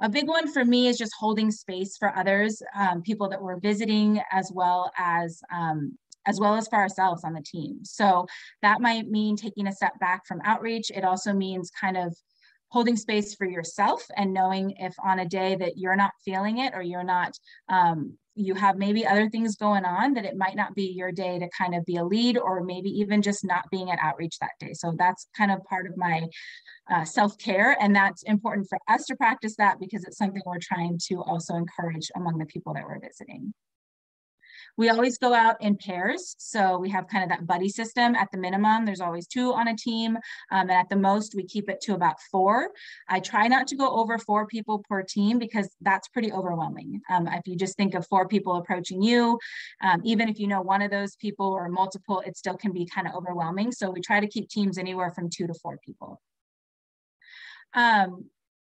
a big one for me is just holding space for others, um, people that we're visiting, as well as um, as well as for ourselves on the team. So that might mean taking a step back from outreach. It also means kind of holding space for yourself and knowing if on a day that you're not feeling it or you're not um, you have maybe other things going on that it might not be your day to kind of be a lead or maybe even just not being at outreach that day so that's kind of part of my uh, self-care and that's important for us to practice that because it's something we're trying to also encourage among the people that we're visiting we always go out in pairs. So we have kind of that buddy system at the minimum. There's always two on a team. Um, and at the most, we keep it to about four. I try not to go over four people per team because that's pretty overwhelming. Um, if you just think of four people approaching you, um, even if you know one of those people or multiple, it still can be kind of overwhelming. So we try to keep teams anywhere from two to four people. Um,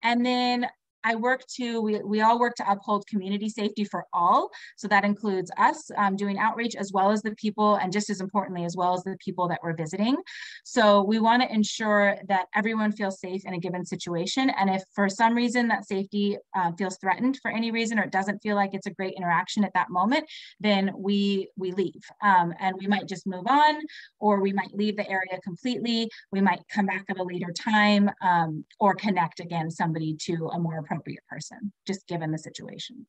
and then I work to, we, we all work to uphold community safety for all. So that includes us um, doing outreach as well as the people, and just as importantly, as well as the people that we're visiting. So we want to ensure that everyone feels safe in a given situation. And if for some reason that safety uh, feels threatened for any reason, or it doesn't feel like it's a great interaction at that moment, then we, we leave. Um, and we might just move on, or we might leave the area completely. We might come back at a later time um, or connect again somebody to a more appropriate person, just given the situation.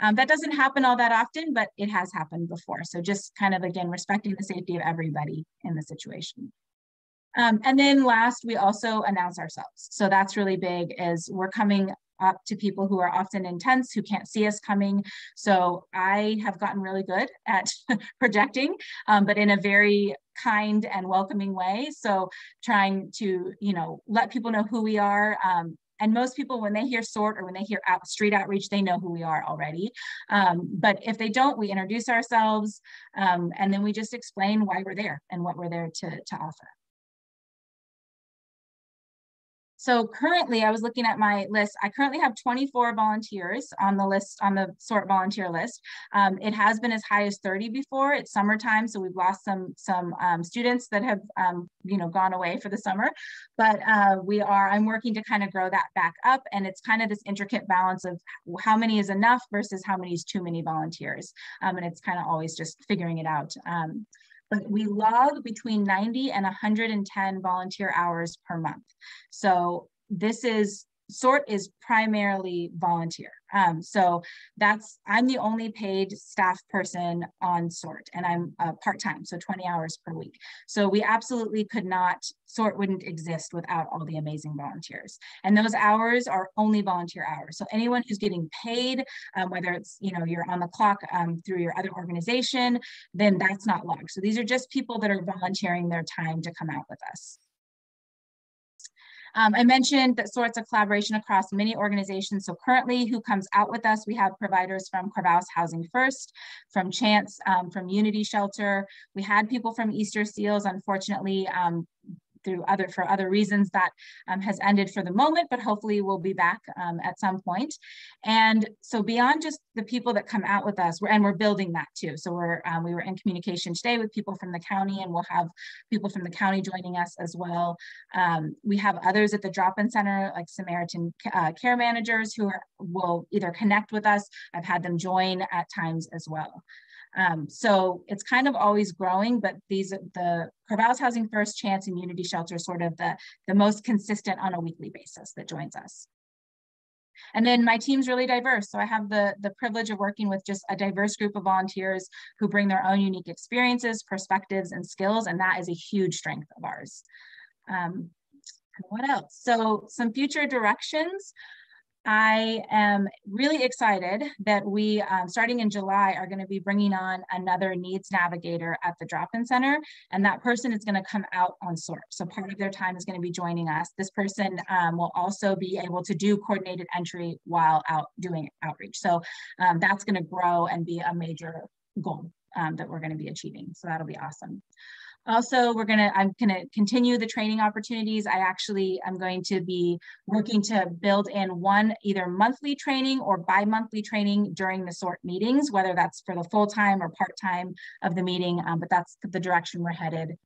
Um, that doesn't happen all that often, but it has happened before. So just kind of, again, respecting the safety of everybody in the situation. Um, and then last, we also announce ourselves. So that's really big is we're coming up to people who are often in tents, who can't see us coming. So I have gotten really good at projecting, um, but in a very kind and welcoming way. So trying to, you know, let people know who we are, um, and most people, when they hear SORT or when they hear out, street outreach, they know who we are already. Um, but if they don't, we introduce ourselves um, and then we just explain why we're there and what we're there to, to offer. So currently I was looking at my list. I currently have 24 volunteers on the list, on the SORT volunteer list. Um, it has been as high as 30 before. It's summertime, so we've lost some, some um, students that have, um, you know, gone away for the summer. But uh, we are, I'm working to kind of grow that back up. And it's kind of this intricate balance of how many is enough versus how many is too many volunteers. Um, and it's kind of always just figuring it out. But we log between 90 and 110 volunteer hours per month. So this is sort is primarily volunteer. Um, so that's, I'm the only paid staff person on sort and I'm uh, part-time, so 20 hours per week. So we absolutely could not, sort wouldn't exist without all the amazing volunteers. And those hours are only volunteer hours. So anyone who's getting paid, um, whether it's, you know, you're on the clock um, through your other organization, then that's not logged. So these are just people that are volunteering their time to come out with us. Um, I mentioned that sorts of collaboration across many organizations. So currently who comes out with us, we have providers from Corvallis Housing First, from Chance, um, from Unity Shelter. We had people from Easter Seals. Unfortunately, um, through other for other reasons that um, has ended for the moment, but hopefully we'll be back um, at some point. And so beyond just the people that come out with us, we're, and we're building that too. So we're um, we were in communication today with people from the county, and we'll have people from the county joining us as well. Um, we have others at the drop-in center, like Samaritan uh, care managers, who are, will either connect with us. I've had them join at times as well. Um, so it's kind of always growing, but these the Corvallis Housing First Chance and Unity Shelter sort of the, the most consistent on a weekly basis that joins us. And then my team's really diverse. So I have the, the privilege of working with just a diverse group of volunteers who bring their own unique experiences, perspectives, and skills. And that is a huge strength of ours. Um, what else? So some future directions. I am really excited that we, um, starting in July, are going to be bringing on another needs navigator at the drop-in center, and that person is going to come out on SORT. So part of their time is going to be joining us. This person um, will also be able to do coordinated entry while out doing outreach. So um, that's going to grow and be a major goal um, that we're going to be achieving. So that'll be awesome. Also, we're gonna, I'm gonna continue the training opportunities. I actually am going to be working to build in one either monthly training or bi-monthly training during the SORT meetings, whether that's for the full-time or part-time of the meeting, um, but that's the direction we're headed.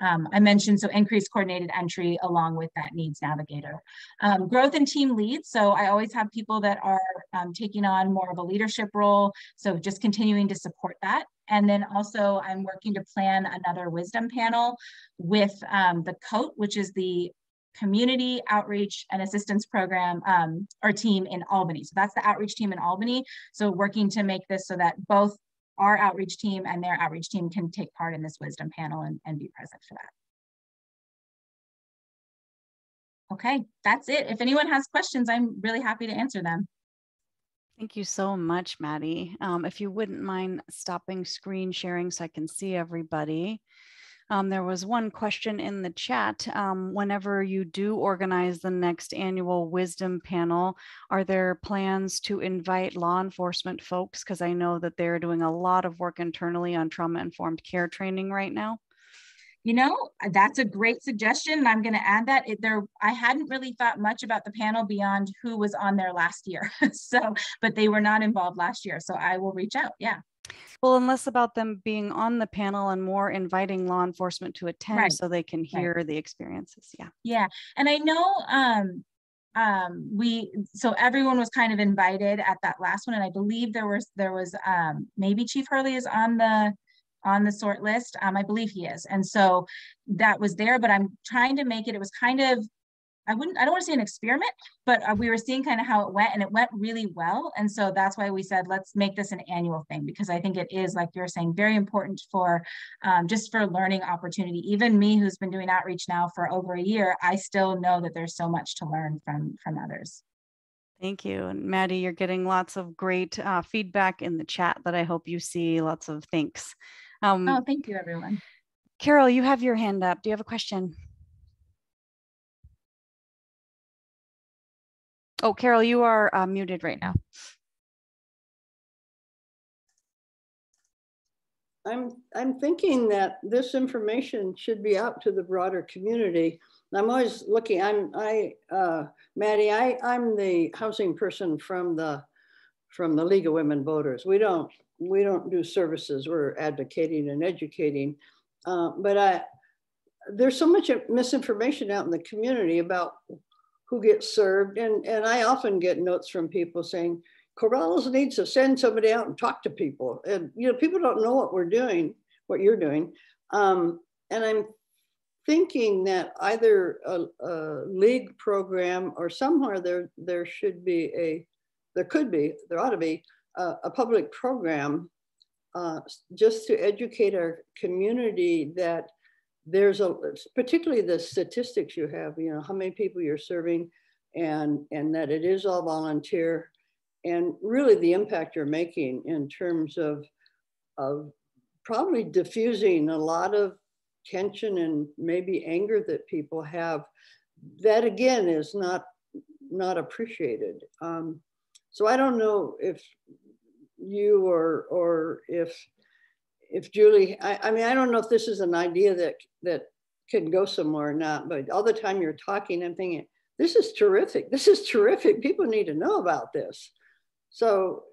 Um, I mentioned so increased coordinated entry along with that needs navigator. Um, growth and team leads. So I always have people that are um, taking on more of a leadership role. So just continuing to support that. And then also I'm working to plan another wisdom panel with um, the COAT, which is the community outreach and assistance program um, or team in Albany. So that's the outreach team in Albany. So working to make this so that both our outreach team and their outreach team can take part in this wisdom panel and, and be present for that. Okay, that's it. If anyone has questions, I'm really happy to answer them. Thank you so much, Maddie. Um, if you wouldn't mind stopping screen sharing so I can see everybody. Um, there was one question in the chat. Um, whenever you do organize the next annual wisdom panel, are there plans to invite law enforcement folks? Because I know that they're doing a lot of work internally on trauma informed care training right now. You know, that's a great suggestion. And I'm going to add that it, there, I hadn't really thought much about the panel beyond who was on there last year. so, but they were not involved last year. So I will reach out. Yeah. Well, and less about them being on the panel and more inviting law enforcement to attend Right. so they can hear Right. the experiences. Yeah. Yeah. And I know um um we so everyone was kind of invited at that last one and I believe there was there was um maybe Chief Hurley is on the on the sort list. Um I believe he is. And so that was there but I'm trying to make it it was kind of I wouldn't I don't want to say an experiment but uh, we were seeing kind of how it went and it went really well and so that's why we said let's make this an annual thing because I think it is like you're saying very important for um, just for learning opportunity even me who's been doing outreach now for over a year I still know that there's so much to learn from from others Thank you. And Maddie, you're getting lots of great uh, feedback in the chat that I hope you see. Lots of thanks. Um, oh thank you everyone Carol, you have your hand up. Do you have a question? Oh, Carol, you are uh, muted right now. I'm, I'm thinking that this information should be out to the broader community I'm always looking, I'm, I, uh, Maddie, I, I'm the housing person from the, from the League of Women Voters. We don't, we don't do services, we're advocating and educating. Uh, but I, there's so much misinformation out in the community about who gets served. And, and I often get notes from people saying, Corvallis needs to send somebody out and talk to people. And, you know, people don't know what we're doing, what you're doing. Um, and I'm thinking that either a, a, league program or somewhere there, there should be a, there could be, there ought to be a, a public program uh, just to educate our community that there's a, particularly the statistics you have, you know, how many people you're serving and, and that it is all volunteer and really the impact you're making in terms of, of probably diffusing a lot of tension and maybe anger that people have that again is not not appreciated. Um, so i don't know if you or or if if julie I, I mean i don't know if this is an idea that that can go somewhere or not but all the time you're talking i'm thinking this is terrific. This is terrific. People need to know about this. So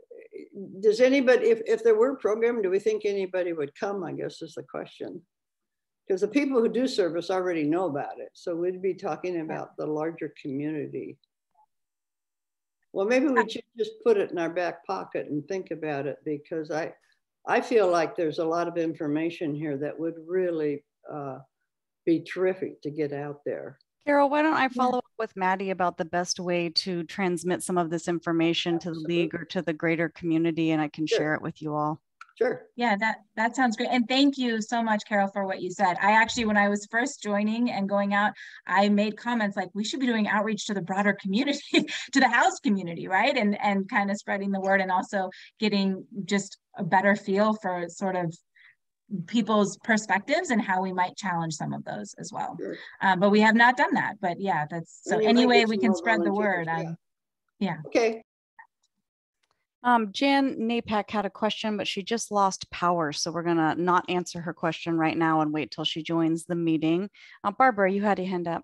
does anybody if, if there were a program do we think anybody would come i guess is the question. Because the people who do service already know about it. So we'd be talking about the larger community. Well, maybe we uh. should just put it in our back pocket and think about it because I, I feel like there's a lot of information here that would really uh, be terrific to get out there. Carol, why don't I follow up with Maddie about the best way to transmit some of this information Absolutely. to the league or to the greater community and I can sure. share it with you all. Sure. Yeah, that that sounds great. And thank you so much, Carol, for what you said. I actually, when I was first joining and going out, I made comments like we should be doing outreach to the broader community, to the house community, right? And and kind of spreading the word and also getting just a better feel for sort of people's perspectives and how we might challenge some of those as well. Sure. Um, but we have not done that. But yeah, that's so any way we can spread the word. Yeah. yeah. Okay. Um, Jan Napack had a question, but she just lost power. So we're going to not answer her question right now and wait till she joins the meeting. Uh, Barbara, you had a hand up.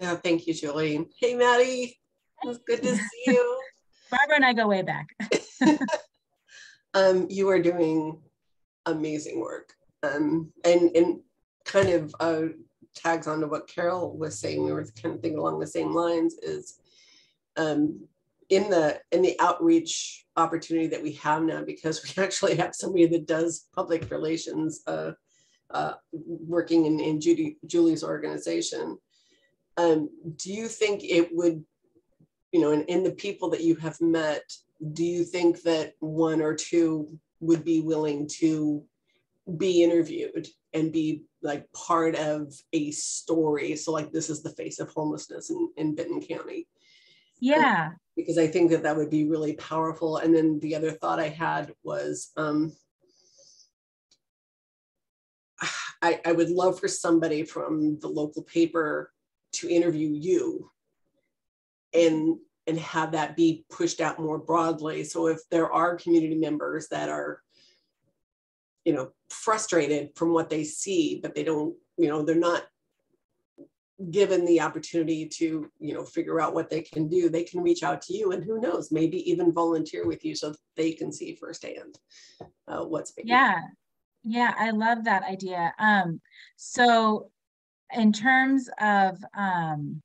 Yeah, thank you, Julie. Hey, Maddie. It was good to see you. Barbara and I go way back. um, you are doing amazing work. Um, and, and kind of uh, tags on to what Carol was saying, we were kind of thinking along the same lines is um, in the in the outreach opportunity that we have now because we actually have somebody that does public relations uh, uh, working in, in Judy, Julie's organization. Um, do you think it would, you know, in, in the people that you have met, do you think that one or two would be willing to be interviewed and be like part of a story? So like this is the face of homelessness in, in Benton County. Yeah because I think that that would be really powerful. And then the other thought I had was um, I, I would love for somebody from the local paper to interview you and and have that be pushed out more broadly. So if there are community members that are, you know, frustrated from what they see, but they don't, you know, they're not given the opportunity to you know figure out what they can do they can reach out to you and who knows maybe even volunteer with you so they can see firsthand uh, what's yeah. Yeah i love that idea. Um so in terms of um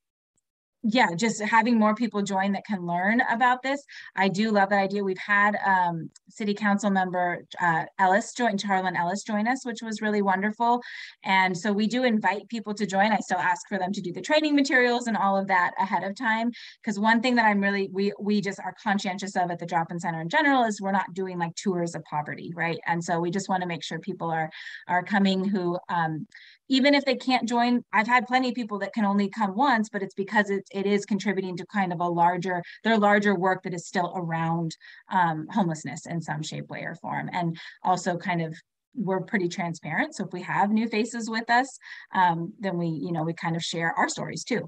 yeah, just having more people join that can learn about this. I do love that idea. We've had um, City Council member uh, Ellis join, Charlyn Ellis join us, which was really wonderful. And so we do invite people to join. I still ask for them to do the training materials and all of that ahead of time. Because one thing that I'm really, we we just are conscientious of at the drop-in center in general is we're not doing like tours of poverty, right? And so we just want to make sure people are are coming who um, even if they can't join, I've had plenty of people that can only come once, but it's because it, it is contributing to kind of a larger, their larger work that is still around um, homelessness in some shape, way, or form. And also kind of we're pretty transparent. So if we have new faces with us, um, then we, you know, we kind of share our stories too.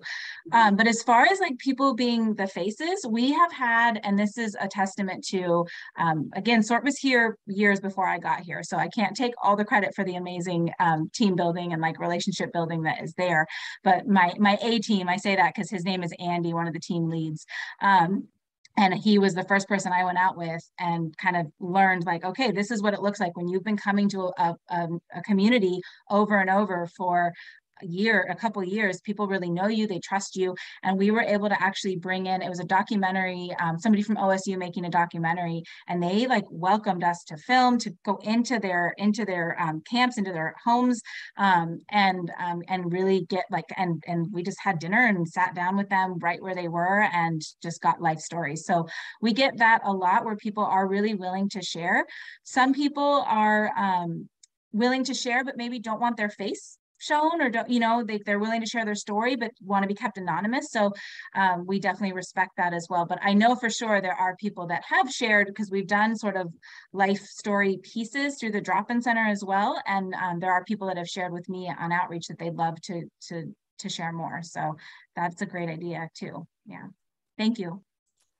Um, but as far as like people being the faces, we have had, and this is a testament to, um, again, Sort was here years before I got here. So I can't take all the credit for the amazing um, team building and like relationship building that is there. But my, my A team, I say that because his name is Andy, one of the team leads. And he was the first person I went out with and kind of learned like, okay, this is what it looks like when you've been coming to a, a, a community over and over for a year, a couple years, people really know you, they trust you. And we were able to actually bring in, it was a documentary, um, somebody from OSU making a documentary, and they like welcomed us to film, to go into their, into their um, camps, into their homes, um, and, um, and really get like, and, and we just had dinner and sat down with them right where they were and just got life stories. So we get that a lot where people are really willing to share. Some people are, um, willing to share, but maybe don't want their face shown or don't you know they, they're willing to share their story but want to be kept anonymous so um, we definitely respect that as well but i know for sure there are people that have shared because we've done sort of life story pieces through the drop-in center as well and um, there are people that have shared with me on outreach that they'd love to to to share more so that's a great idea too yeah thank you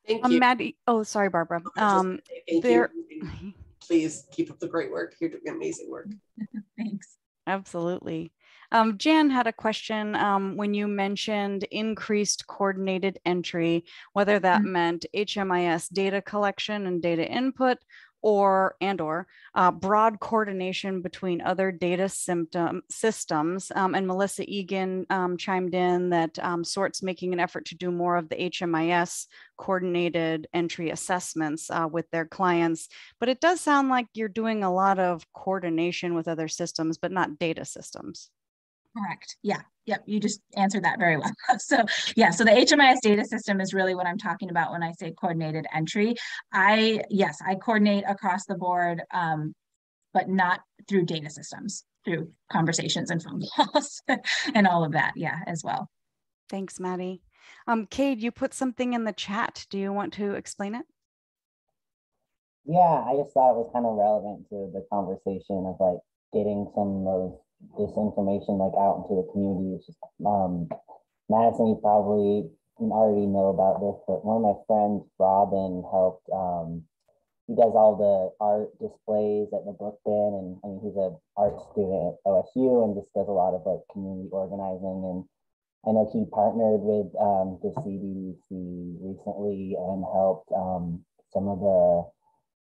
Thank Um, you. Maddie, oh, sorry, Barbara. Um, there, you. Please keep up the great work. You're doing amazing work. thanks Absolutely. Um, Jan had a question um, when you mentioned increased coordinated entry, whether that Mhm. meant HMIS data collection and data input or and or uh, broad coordination between other data symptom systems. Um, and Melissa Egan um, chimed in that um, sorts making an effort to do more of the HMIS coordinated entry assessments uh, with their clients. But it does sound like you're doing a lot of coordination with other systems, but not data systems. Correct. Yeah. Yep. You just answered that very well. so yeah. So the HMIS data system is really what I'm talking about when I say coordinated entry. I yes, I coordinate across the board, um, but not through data systems, through conversations and phone calls and all of that. Yeah, as well. Thanks, Maddie. Um, Cade, you put something in the chat. Do you want to explain it? Yeah, I just thought it was kind of relevant to the conversation of like getting some of this information like out into the community. It's just, um, Madison, you probably already know about this, but one of my friends, Robin, helped. Um, he does all the art displays at the book bin, and I mean he's a art student at OSU and just does a lot of like community organizing. And I know he partnered with um, the CDC recently and helped um, some of the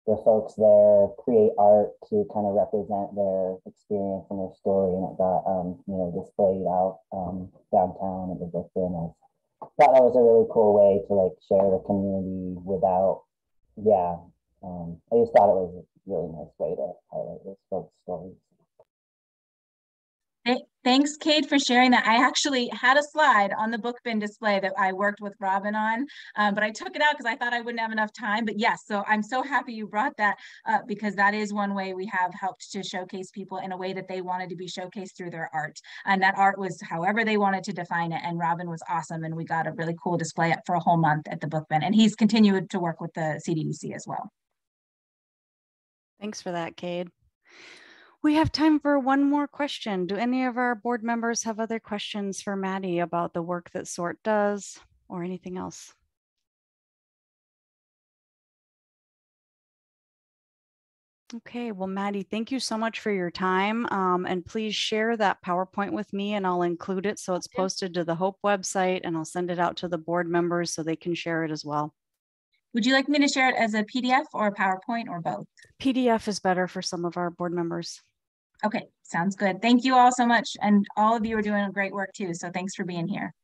the folks there create art to kind of represent their experience and their story, and it got um, you know displayed out um, downtown at the book bin. I thought that was a really cool way to like share the community without, yeah. Um, I just thought it was a really nice way to highlight those folks' stories. Th- Thanks, Cade, for sharing that. I actually had a slide on the book bin display that I worked with Robin on, um, but I took it out because I thought I wouldn't have enough time. But yes, so I'm so happy you brought that up because that is one way we have helped to showcase people in a way that they wanted to be showcased through their art. And that art was however they wanted to define it. And Robin was awesome. And we got a really cool display up for a whole month at the book bin. And he's continued to work with the CDDC as well. Thanks for that, Cade. We have time for one more question. Do any of our board members have other questions for Maddie about the work that SORT does or anything else? Okay, well, Maddie, thank you so much for your time. Um, and please share that PowerPoint with me and I'll include it so it's posted to the HOPE website and I'll send it out to the board members so they can share it as well. Would you like me to share it as a PDF or a PowerPoint or both? PDF is better for some of our board members. Okay, sounds good. Thank you all so much. And all of you are doing great work too. So thanks for being here.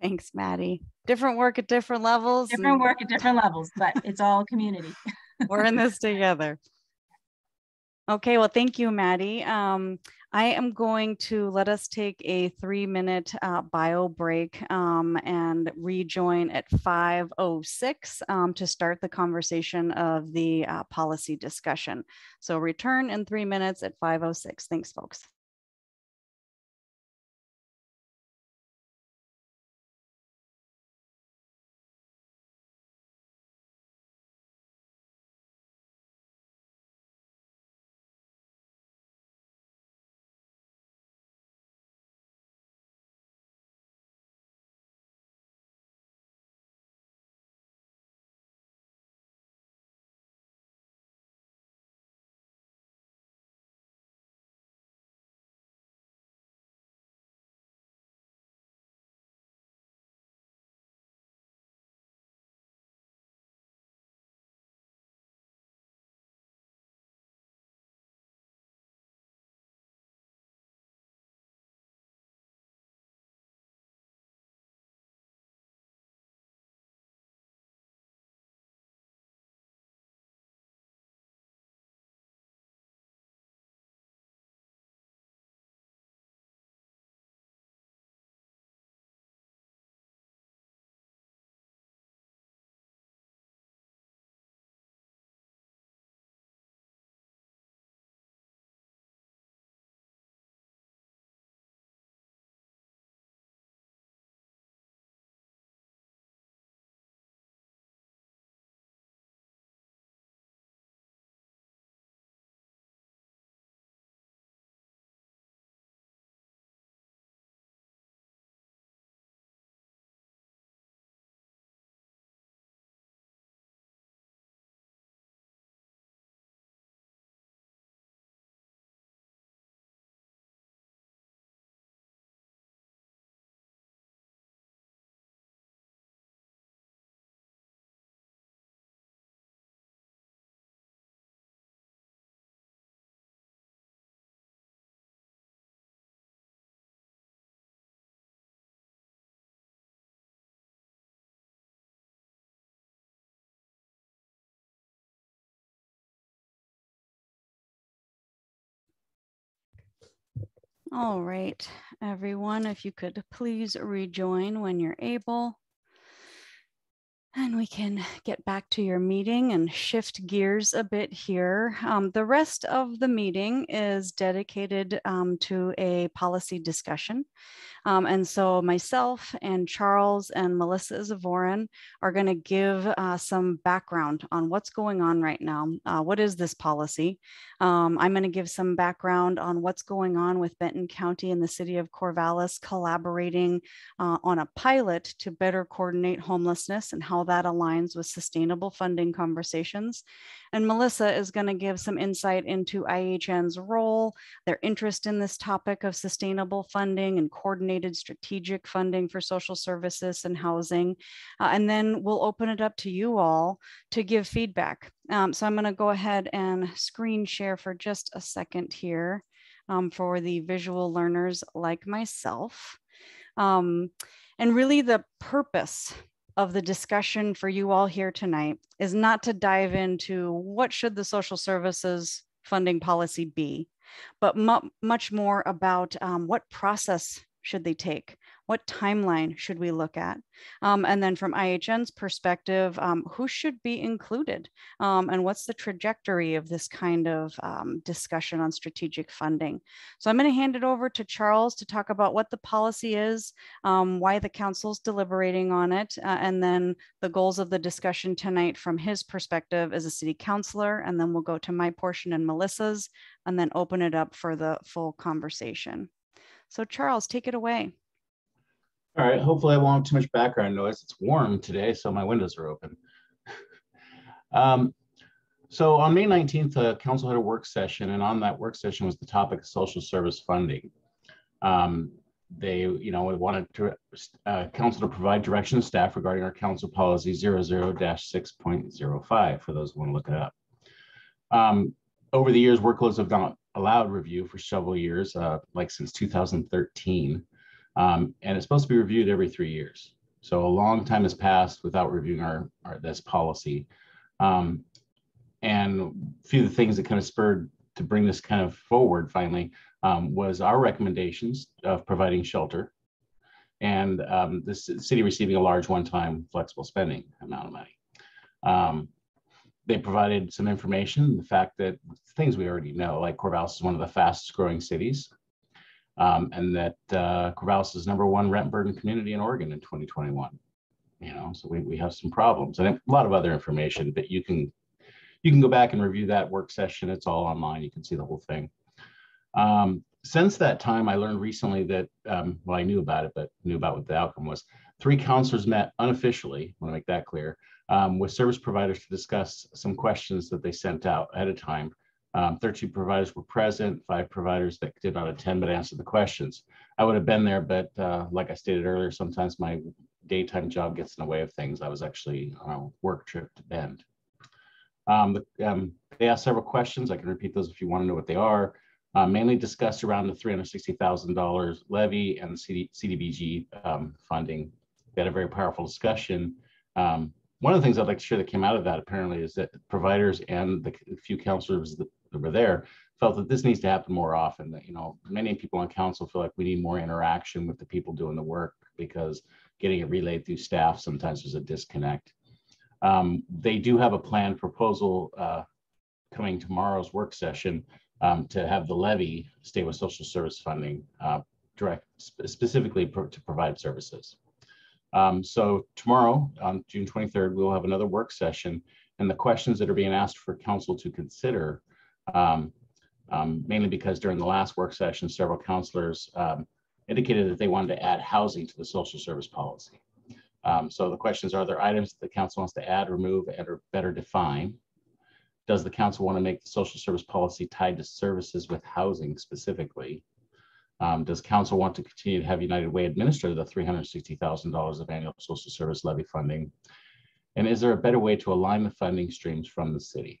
Thanks, Maddie. Different work at different levels. Different work at different levels, but it's all community. We're in this together. Okay, well, thank you, Maddie. Um, I am going to let us take a three minute uh, bio break um, and rejoin at 5.06 um, to start the conversation of the uh, policy discussion. So return in three minutes at 5.06. Thanks, folks. All right, everyone, if you could please rejoin when you're able. And we can get back to your meeting and shift gears a bit here. Um, the rest of the meeting is dedicated um, to a policy discussion. Um, and so myself and Charles and Melissa Zavorin are going to give uh, some background on what's going on right now. Uh, what is this policy? Um, I'm going to give some background on what's going on with Benton County and the city of Corvallis collaborating uh, on a pilot to better coordinate homelessness and how that aligns with sustainable funding conversations. And Melissa is going to give some insight into IHN's role, their interest in this topic of sustainable funding and coordinated strategic funding for social services and housing. Uh, and then we'll open it up to you all to give feedback. Um, so I'm going to go ahead and screen share for just a second here um, for the visual learners like myself. Um, and really the purpose of the discussion for you all here tonight is not to dive into what should the social services funding policy be, but mu much more about um, what process should they take? What timeline should we look at? Um, and then from IHN's perspective, um, who should be included? Um, and what's the trajectory of this kind of um, discussion on strategic funding? So I'm going to hand it over to Charles to talk about what the policy is, um, why the council's deliberating on it, uh, and then the goals of the discussion tonight from his perspective as a city councilor. And then we'll go to my portion and Melissa's, and then open it up for the full conversation. So Charles, take it away. All right, hopefully I won't have too much background noise. It's warm today, so my windows are open. um, so on May 19th, the council had a work session, and on that work session was the topic of social service funding. Um, they, you know, wanted to, uh, council to provide direction to staff regarding our council policy 00-6.05 for those who want to look it up. Um, over the years, workloads have not allowed review for several years, uh, like since 2013. Um, and it's supposed to be reviewed every three years. So a long time has passed without reviewing our, our this policy. Um, and a few of the things that kind of spurred to bring this kind of forward finally um, was our recommendations of providing shelter and um, the city receiving a large one-time flexible spending amount of money. Um, they provided some information, the fact that things we already know, like Corvallis is one of the fastest growing cities um, and that uh, Corvallis is number one rent burden community in Oregon in 2021. You know, so we, we have some problems and a lot of other information, but you can you can go back and review that work session. It's all online. You can see the whole thing. Um, since that time, I learned recently that, um, well, I knew about it, but knew about what the outcome was. Three councilors met unofficially, I want to make that clear, um, with service providers to discuss some questions that they sent out ahead of time um, 13 providers were present, five providers that did not attend but answered the questions. I would have been there, but uh, like I stated earlier, sometimes my daytime job gets in the way of things. I was actually on a work trip to Bend. Um, um, they asked several questions. I can repeat those if you want to know what they are. Uh, mainly discussed around the $360,000 levy and the CD, CDBG um, funding. We had a very powerful discussion. Um, one of the things I'd like to share that came out of that apparently is that providers and the few councilors that that were there felt that this needs to happen more often. That, you know, many people on council feel like we need more interaction with the people doing the work because getting it relayed through staff sometimes there's a disconnect. Um, they do have a planned proposal uh, coming tomorrow's work session um, to have the levy stay with social service funding uh, direct specifically pro to provide services. Um, so tomorrow on June 23rd, we'll have another work session and the questions that are being asked for council to consider um, um, mainly because during the last work session, several councilors um, indicated that they wanted to add housing to the social service policy. Um, so the questions are, are there items that the council wants to add, remove, and or better define? Does the council want to make the social service policy tied to services with housing specifically? Um, does council want to continue to have United Way administer the $360,000 of annual social service levy funding? And is there a better way to align the funding streams from the city?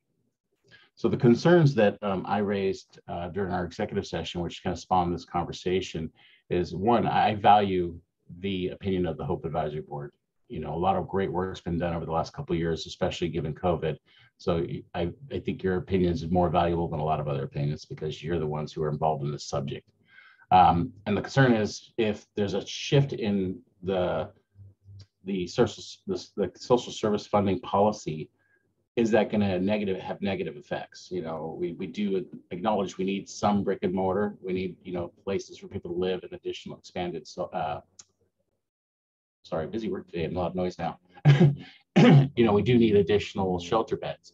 So the concerns that um, I raised uh, during our executive session, which kind of spawned this conversation, is one, I value the opinion of the Hope Advisory Board. You know, a lot of great work's been done over the last couple of years, especially given COVID. So I, I think your opinion is more valuable than a lot of other opinions because you're the ones who are involved in this subject. Um, and the concern is if there's a shift in the the social the, the social service funding policy, is that going to negative have negative effects? You know, we we do acknowledge we need some brick and mortar. We need you know places for people to live and additional expanded. So, uh, sorry, busy work today. I'm a lot of noise now. you know, we do need additional shelter beds,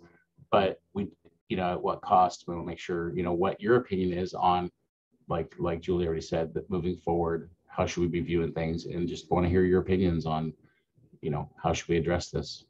but we you know at what cost? We will make sure you know what your opinion is on like like Julie already said, that moving forward, how should we be viewing things? And just want to hear your opinions on, you know, how should we address this?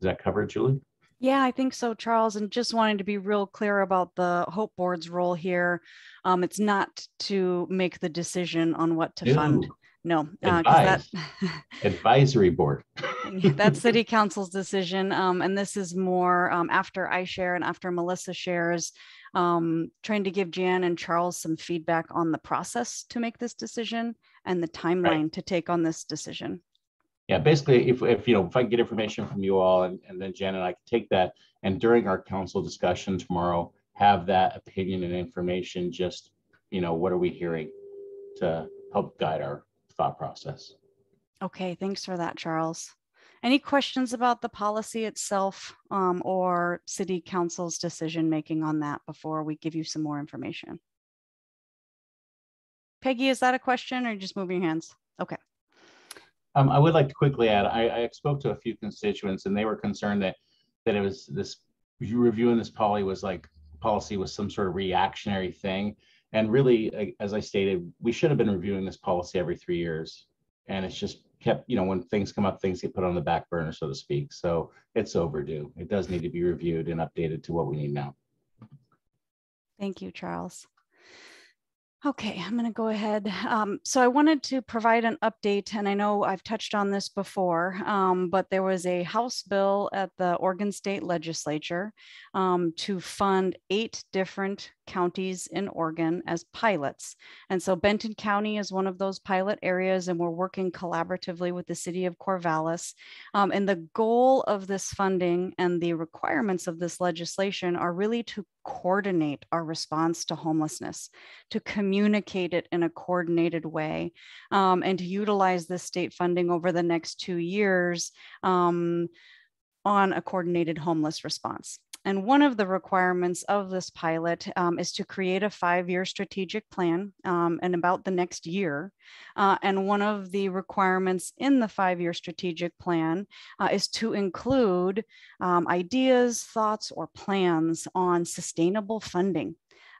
Is that covered, Julie? Yeah, I think so, Charles. And just wanting to be real clear about the Hope Board's role here. Um, it's not to make the decision on what to fund. No, uh, that advisory board. that's city council's decision. Um, and this is more um, after I share and after Melissa shares, um, trying to give Jan and Charles some feedback on the process to make this decision and the timeline right. to take on this decision. Yeah, basically, if, if you know, if I get information from you all and, and then Jan and I can take that and during our council discussion tomorrow, have that opinion and information, just, you know, what are we hearing to help guide our thought process. Okay, thanks for that, Charles. Any questions about the policy itself um, or city council's decision making on that before we give you some more information? Peggy, is that a question or just moving your hands? Okay. Um, I would like to quickly add, I, I spoke to a few constituents and they were concerned that that it was this reviewing this poly was like policy was some sort of reactionary thing. And really, as I stated, we should have been reviewing this policy every three years. And it's just kept, you know, when things come up, things get put on the back burner, so to speak. So it's overdue. It does need to be reviewed and updated to what we need now. Thank you, Charles. Okay, I'm going to go ahead. Um, so I wanted to provide an update, and I know I've touched on this before, um, but there was a House bill at the Oregon State Legislature um, to fund eight different counties in Oregon as pilots. And so Benton County is one of those pilot areas, and we're working collaboratively with the city of Corvallis. Um, and the goal of this funding and the requirements of this legislation are really to coordinate our response to homelessness, to communicate it in a coordinated way, um, and to utilize this state funding over the next two years um, on a coordinated homeless response. And one of the requirements of this pilot um, is to create a five-year strategic plan um, and about the next year. Uh, and one of the requirements in the five-year strategic plan uh, is to include um, ideas, thoughts, or plans on sustainable funding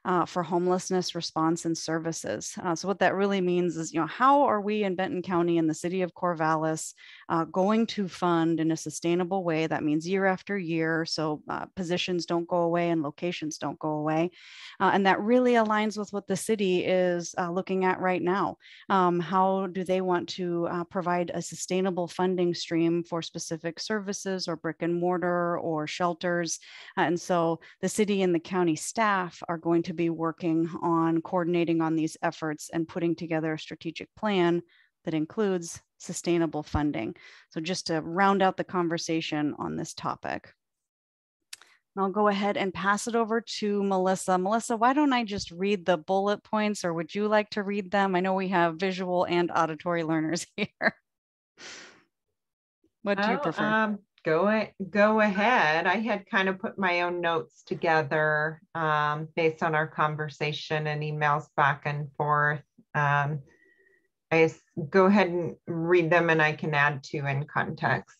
uh, for homelessness response and services. Uh, so what that really means is, you know, how are we in Benton County and the city of Corvallis uh, going to fund in a sustainable way? That means year after year, so uh, positions don't go away and locations don't go away. Uh, and that really aligns with what the city is uh, looking at right now. Um, how do they want to provide a sustainable funding stream for specific services or brick and mortar or shelters? and so the city and the county staff are going to be working on coordinating on these efforts and putting together a strategic plan that includes sustainable funding. So just to round out the conversation on this topic. I'll go ahead and pass it over to Melissa. Melissa, why don't I just read the bullet points or would you like to read them? I know we have visual and auditory learners here. what do oh, you prefer? Um, go go ahead. I had kind of put my own notes together um, based on our conversation and emails back and forth. Um, I go ahead and read them, and I can add to in context.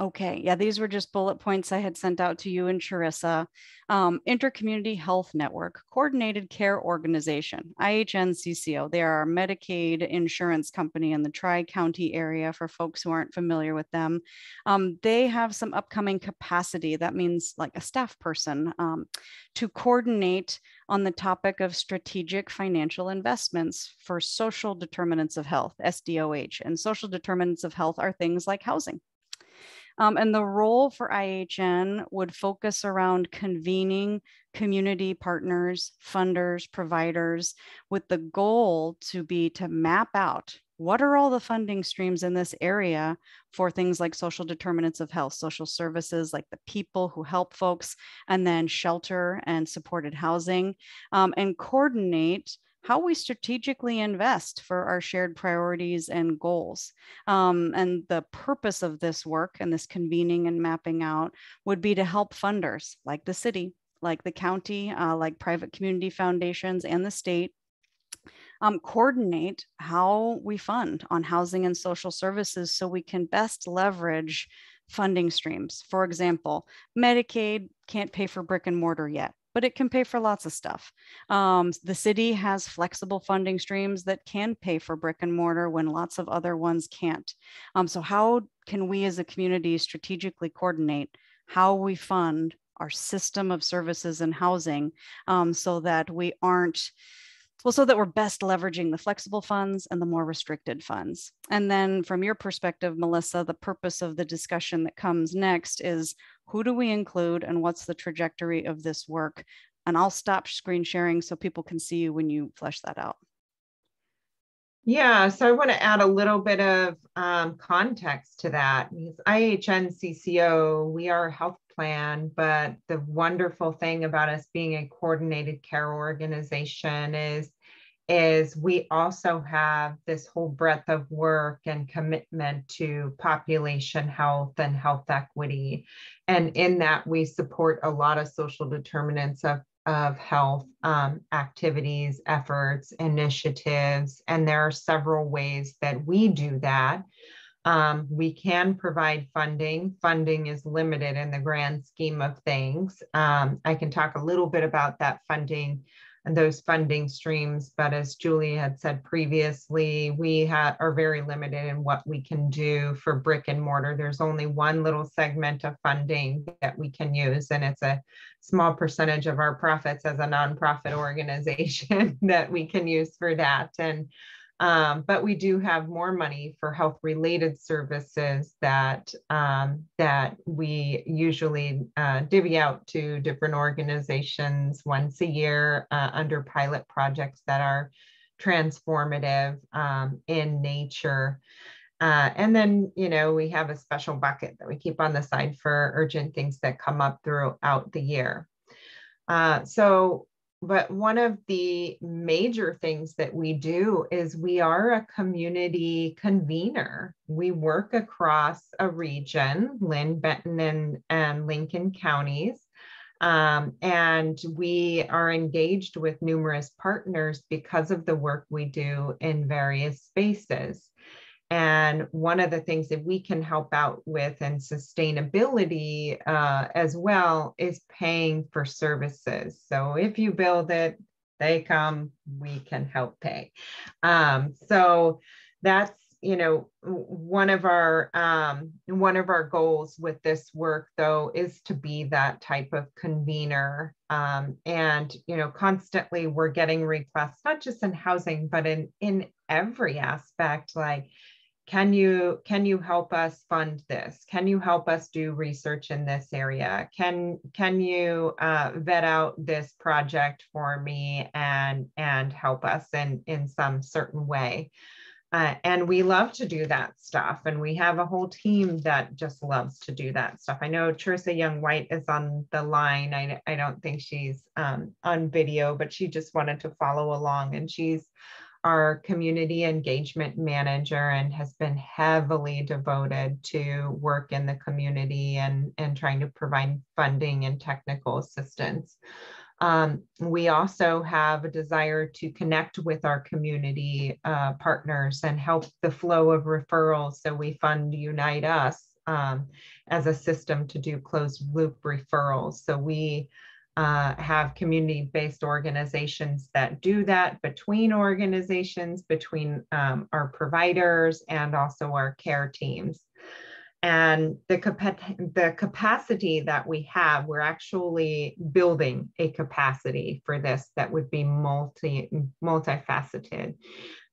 Okay, yeah, these were just bullet points I had sent out to you and Charissa. Um, Intercommunity Health Network, Coordinated Care Organization, IHNCCO. They are a Medicaid insurance company in the Tri County area for folks who aren't familiar with them. Um, they have some upcoming capacity, that means like a staff person, um, to coordinate on the topic of strategic financial investments for social determinants of health, SDOH. And social determinants of health are things like housing um, and the role for IHN would focus around convening community partners, funders, providers, with the goal to be to map out what are all the funding streams in this area for things like social determinants of health, social services, like the people who help folks, and then shelter and supported housing, um, and coordinate how we strategically invest for our shared priorities and goals. Um, and the purpose of this work and this convening and mapping out would be to help funders like the city, like the county, uh, like private community foundations and the state um, coordinate how we fund on housing and social services so we can best leverage funding streams. For example, Medicaid can't pay for brick and mortar yet but it can pay for lots of stuff. Um, the city has flexible funding streams that can pay for brick and mortar when lots of other ones can't. Um, so how can we as a community strategically coordinate how we fund our system of services and housing um, so that we aren't well, so that we're best leveraging the flexible funds and the more restricted funds. And then from your perspective, Melissa, the purpose of the discussion that comes next is who do we include and what's the trajectory of this work? And I'll stop screen sharing so people can see you when you flesh that out. Yeah, so I want to add a little bit of um, context to that. IHN CCO, we are a health plan, but the wonderful thing about us being a coordinated care organization is is we also have this whole breadth of work and commitment to population health and health equity. And in that, we support a lot of social determinants of, of health um, activities, efforts, initiatives. And there are several ways that we do that. Um, we can provide funding. Funding is limited in the grand scheme of things. Um, I can talk a little bit about that funding and those funding streams. But as Julie had said previously, we ha- are very limited in what we can do for brick and mortar. There's only one little segment of funding that we can use, and it's a small percentage of our profits as a nonprofit organization that we can use for that. And um, but we do have more money for health related services that um, that we usually uh, divvy out to different organizations once a year uh, under pilot projects that are transformative um, in nature. Uh, and then, you know, we have a special bucket that we keep on the side for urgent things that come up throughout the year. Uh, so but one of the major things that we do is we are a community convener. We work across a region, Linn, Benton, and, and Lincoln counties. Um, and we are engaged with numerous partners because of the work we do in various spaces. And one of the things that we can help out with and sustainability uh, as well is paying for services. So if you build it, they come, we can help pay. Um, so that's you know one of our um, one of our goals with this work though is to be that type of convener um, and you know constantly we're getting requests not just in housing but in in every aspect like can you can you help us fund this? Can you help us do research in this area? Can can you uh, vet out this project for me and and help us in in some certain way? Uh, and we love to do that stuff and we have a whole team that just loves to do that stuff. I know Teresa young white is on the line. I, I don't think she's um, on video but she just wanted to follow along and she's our community engagement manager and has been heavily devoted to work in the community and, and trying to provide funding and technical assistance. Um, we also have a desire to connect with our community uh, partners and help the flow of referrals. So we fund Unite Us um, as a system to do closed loop referrals. So we uh, have community-based organizations that do that between organizations, between um, our providers and also our care teams. And the, capa the capacity that we have, we're actually building a capacity for this that would be multi, multifaceted.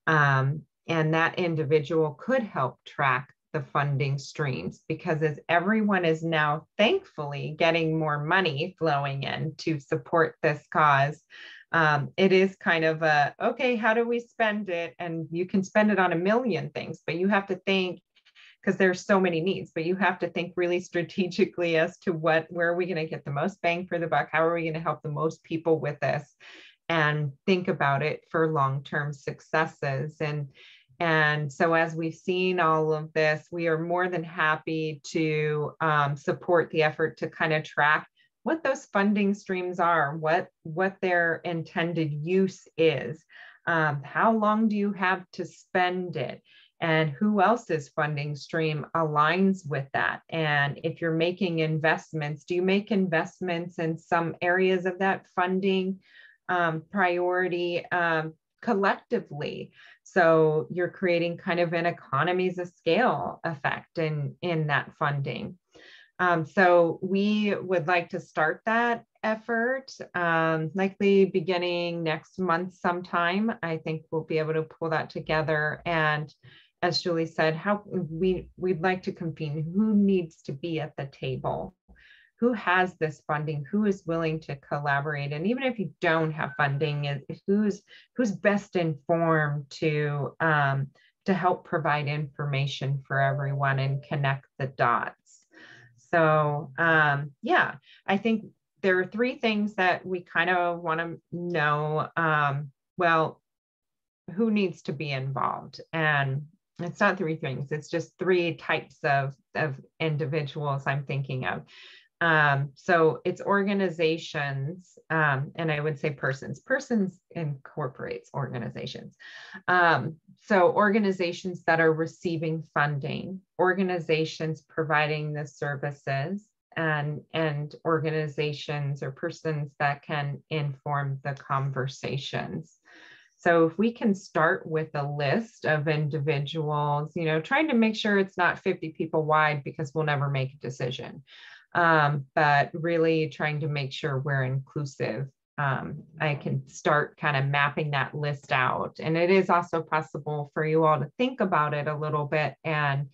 Um, and that individual could help track the funding streams because as everyone is now thankfully getting more money flowing in to support this cause um, it is kind of a okay how do we spend it? And you can spend it on a million things but you have to think because there's so many needs but you have to think really strategically as to what where are we going to get the most bang for the buck? How are we going to help the most people with this? And think about it for long-term successes. And and so as we've seen all of this, we are more than happy to um, support the effort to kind of track what those funding streams are, what, what their intended use is, um, how long do you have to spend it, and who else's funding stream aligns with that. And if you're making investments, do you make investments in some areas of that funding um, priority um, collectively? So you're creating kind of an economies of scale effect in, in that funding. Um, so we would like to start that effort, um, likely beginning next month sometime. I think we'll be able to pull that together. And as Julie said, how we we'd like to convene who needs to be at the table who has this funding who is willing to collaborate? And even if you don't have funding who's who's best informed to um, to help provide information for everyone and connect the dots? So um, yeah i think there are three things that we kind of want to know um, well who needs to be involved? And it's not three things it's just three types of of individuals i'm thinking of um, so it's organizations, um, and I would say persons. Persons incorporates organizations. Um, so organizations that are receiving funding, organizations providing the services, and and organizations or persons that can inform the conversations. So if we can start with a list of individuals, you know, trying to make sure it's not 50 people wide because we'll never make a decision um, but really trying to make sure we're inclusive. Um, I can start kind of mapping that list out. And it is also possible for you all to think about it a little bit and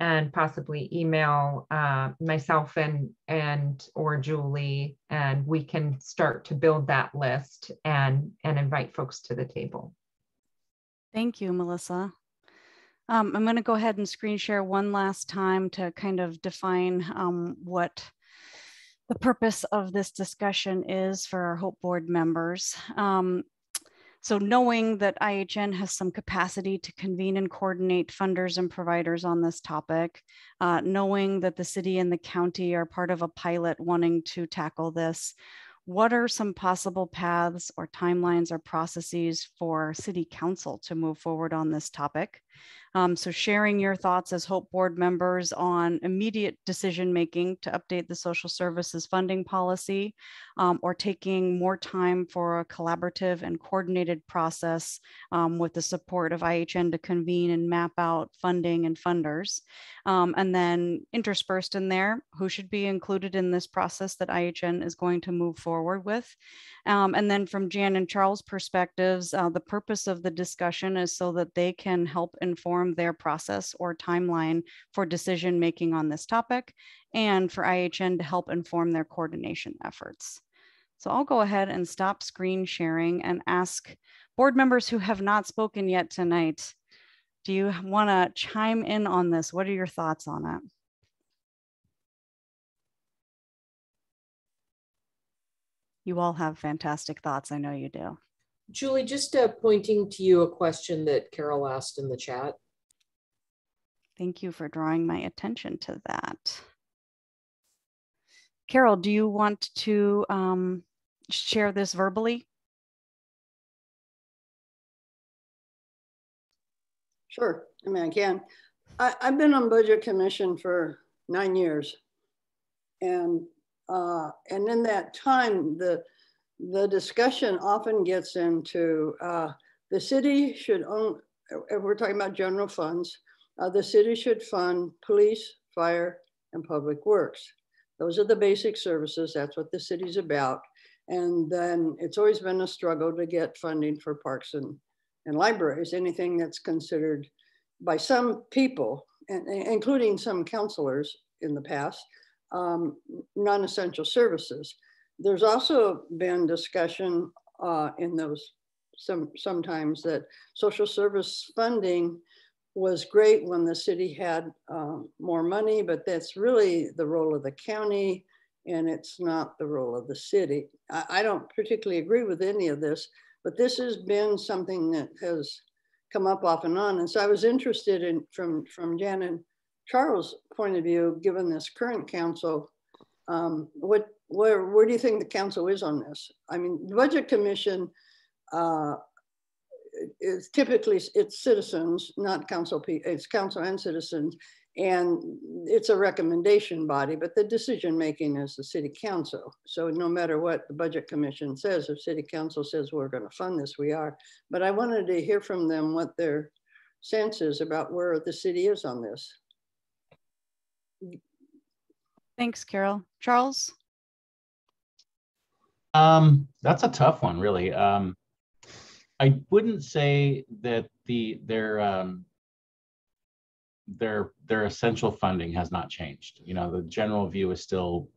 and possibly email uh, myself and and or Julie, and we can start to build that list and and invite folks to the table. Thank you, Melissa. Um, I'm going to go ahead and screen share one last time to kind of define um, what the purpose of this discussion is for our Hope Board members. Um, so knowing that IHN has some capacity to convene and coordinate funders and providers on this topic, uh, knowing that the city and the county are part of a pilot wanting to tackle this, what are some possible paths or timelines or processes for city council to move forward on this topic? Um, so sharing your thoughts as Hope Board members on immediate decision making to update the social services funding policy um, or taking more time for a collaborative and coordinated process um, with the support of IHN to convene and map out funding and funders. Um, and then interspersed in there, who should be included in this process that IHN is going to move forward with. Um, and then from Jan and Charles' perspectives, uh, the purpose of the discussion is so that they can help inform their process or timeline for decision making on this topic and for IHN to help inform their coordination efforts. So I'll go ahead and stop screen sharing and ask board members who have not spoken yet tonight, do you want to chime in on this? What are your thoughts on it? You all have fantastic thoughts. I know you do. Julie, just uh, pointing to you a question that Carol asked in the chat. Thank you for drawing my attention to that. Carol, do you want to um, share this verbally? Sure, I mean, I can. I, have been on budget commission for nine years. And uh, and in that time, the, the discussion often gets into uh, the city should own, we're talking about general funds, uh, the city should fund police, fire, and public works. Those are the basic services. That's what the city's about. And then it's always been a struggle to get funding for parks and, and libraries, anything that's considered by some people, and, including some councilors in the past, um, non-essential services. There's also been discussion uh, in those some sometimes that social service funding was great when the city had um, more money, but that's really the role of the county and it's not the role of the city. I, I don't particularly agree with any of this, but this has been something that has come up off and on. And so I was interested in from, from Jan and Charles' point of view, given this current council, um, what, where, where do you think the council is on this? I mean, the Budget Commission uh, is typically, it's citizens, not council, it's council and citizens. And it's a recommendation body, but the decision making is the city council. So no matter what the budget commission says, if city council says we're going to fund this, we are. But I wanted to hear from them what their sense is about where the city is on this. Thanks, Carol. Charles? Um, that's a tough one, really. Um, I wouldn't say that the their um, their their essential funding has not changed. You know, the general view is still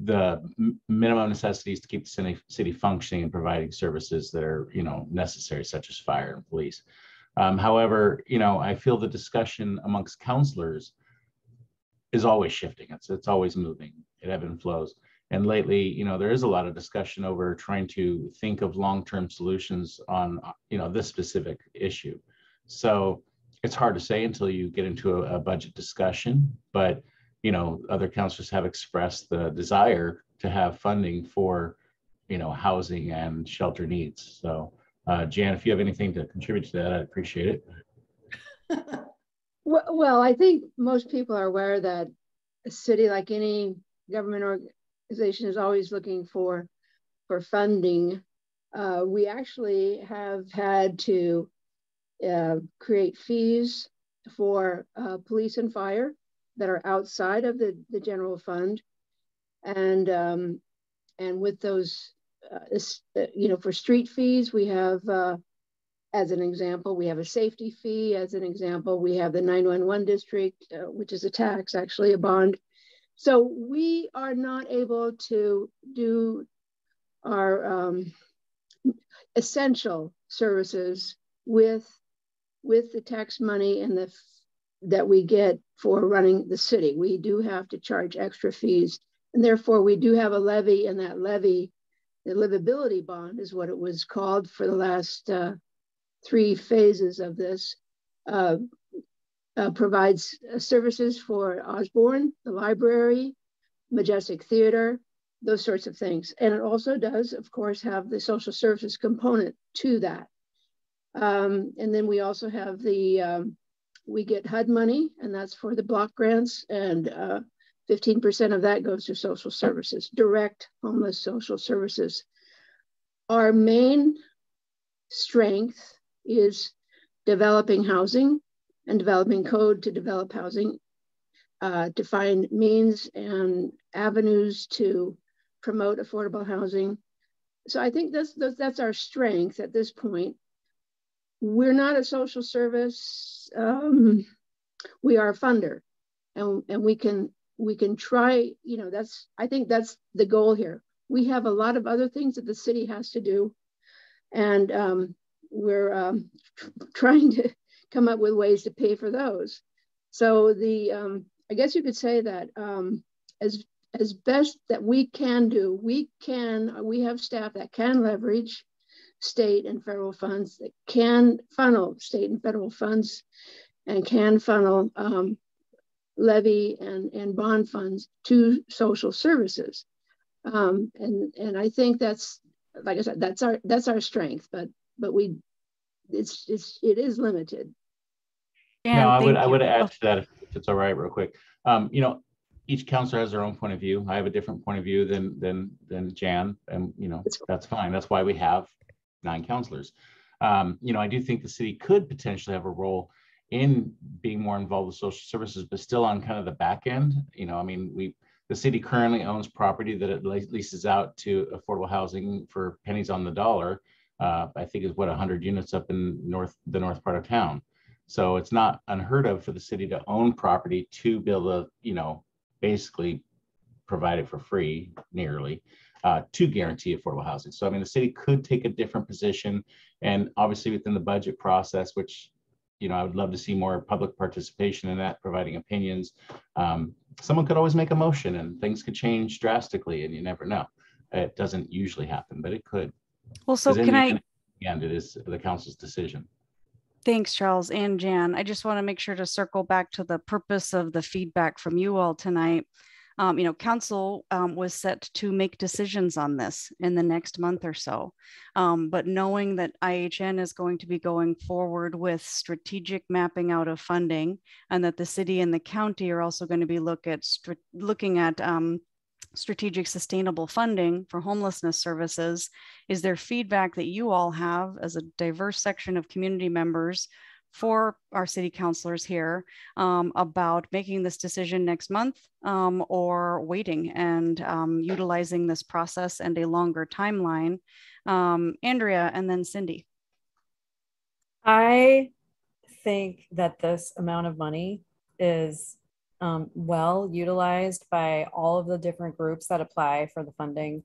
the minimum necessities to keep the city, city functioning and providing services that are you know necessary, such as fire and police. Um, however, you know, I feel the discussion amongst councilors is always shifting. It's it's always moving. It ebb and flows. And lately, you know, there is a lot of discussion over trying to think of long-term solutions on you know this specific issue. So it's hard to say until you get into a, a budget discussion. But you know, other councilors have expressed the desire to have funding for you know housing and shelter needs. So, uh, Jan, if you have anything to contribute to that, I'd appreciate it. Well, I think most people are aware that a city, like any government organization, is always looking for for funding. Uh, we actually have had to uh, create fees for uh, police and fire that are outside of the, the general fund, and um, and with those, uh, you know, for street fees, we have uh, as an example, we have a safety fee. As an example, we have the 911 district, uh, which is a tax, actually a bond. So we are not able to do our um, essential services with with the tax money and the that we get for running the city. We do have to charge extra fees, and therefore we do have a levy, and that levy, the livability bond, is what it was called for the last uh, three phases of this, uh, uh, provides services for Osborn, the library, Majestic Theater, those sorts of things. And it also does, of course, have the social services component to that. Um, and then we also have the, um, we get HUD money, and that's for the block grants, and 15% uh, of that goes to social services, direct homeless social services. Our main strength is developing housing and developing code to develop housing, uh, to find means and avenues to promote affordable housing. So I think that's, that's, that's our strength at this point. We're not a social service. Um, we are a funder, and and we can we can try. You know, that's I think that's the goal here. We have a lot of other things that the city has to do, and um, we're um, trying to come up with ways to pay for those. So the um, I guess you could say that um, as as best that we can do, we can we have staff that can leverage state and federal funds that can funnel state and federal funds and can funnel um, levy and, and bond funds to social services. Um, and, and I think that's, like I said, that's our, that's our strength, but but we it's it's it is limited. And no, I would you. I would add to that if it's all right, real quick. Um, you know, each councilor has their own point of view. I have a different point of view than than than Jan, and you know that's fine. That's why we have nine councilors. Um, you know, I do think the city could potentially have a role in being more involved with social services, but still on kind of the back end. You know, I mean, we the city currently owns property that it leases out to affordable housing for pennies on the dollar uh, I think is what 100 units up in north the north part of town. So it's not unheard of for the city to own property to build a, you know, basically provide it for free, nearly, uh, to guarantee affordable housing. So I mean, the city could take a different position, and obviously within the budget process, which you know, I would love to see more public participation in that, providing opinions. Um, someone could always make a motion and things could change drastically and you never know. It doesn't usually happen, but it could. Well, so can I, And it is the council's decision. Thanks, Charles and Jan. I just want to make sure to circle back to the purpose of the feedback from you all tonight. Um, you know, council um, was set to make decisions on this in the next month or so. Um, but knowing that IHN is going to be going forward with strategic mapping out of funding and that the city and the county are also going to be look at looking at um, strategic sustainable funding for homelessness services is there feedback that you all have as a diverse section of community members for our city councilors here um, about making this decision next month um, or waiting and um, utilizing this process and a longer timeline. Um, Andrea and then Cindy. I think that this amount of money is um, well utilized by all of the different groups that apply for the funding.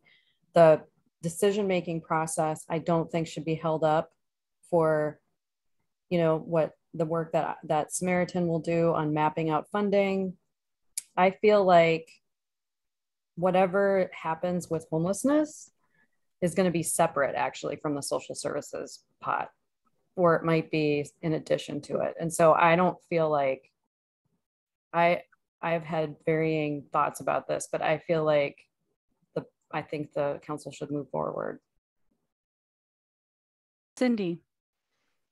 The decision-making process, I don't think should be held up for, you know, what the work that, that Samaritan will do on mapping out funding. I feel like whatever happens with homelessness is going to be separate actually from the social services pot or it might be in addition to it. And so I don't feel like I I've had varying thoughts about this, but I feel like the I think the council should move forward. Cindy.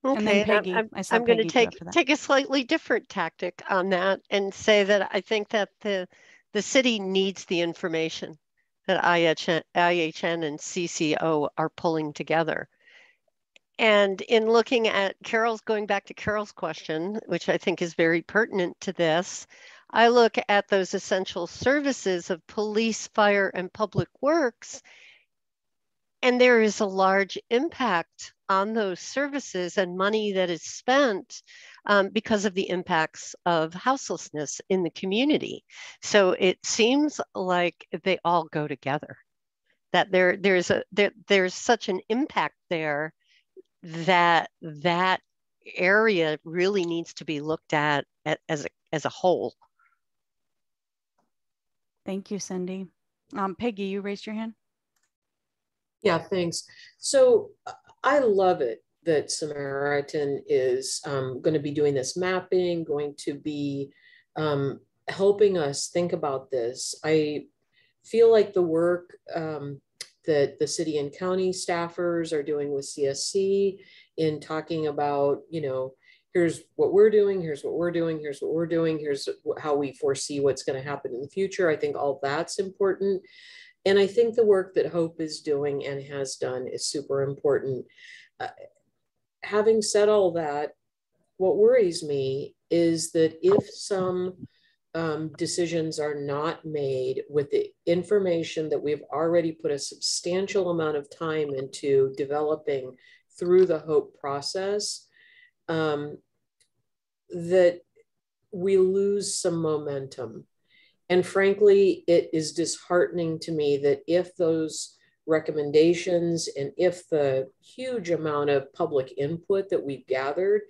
And then Okay, and I'm- Peggy. I'm, I saw I'm going to take take a slightly different tactic on that and say that I think that the the city needs the information that IHN, IHN and CCO are pulling together. And in looking at Carol's, going back to Carol's question, which I think is very pertinent to this, I look at those essential services of police, fire, and public works and there is a large impact on those services and money that is spent um, because of the impacts of houselessness in the community. So it seems like they all go together. That there there's a there, there's such an impact there that that area really needs to be looked at, at as a as a whole. Thank you, Cindy. Um, Peggy, you raised your hand. Yeah, thanks. So I love it that Samaritan is um, going to be doing this mapping, going to be um, helping us think about this. I feel like the work um, that the city and county staffers are doing with CSC in talking about, you know, here's what we're doing, here's what we're doing, here's what we're doing, here's how we foresee what's going to happen in the future. I think all that's important. And I think the work that Hope is doing and has done is super important. Uh, having said all that, what worries me is that if some um, decisions are not made with the information that we've already put a substantial amount of time into developing through the Hope process, um, that we lose some momentum. And frankly, it is disheartening to me that if those recommendations and if the huge amount of public input that we've gathered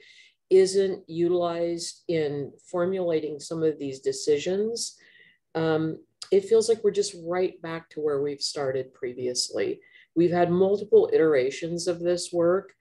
isn't utilized in formulating some of these decisions, um, it feels like we're just right back to where we've started previously. We've had multiple iterations of this work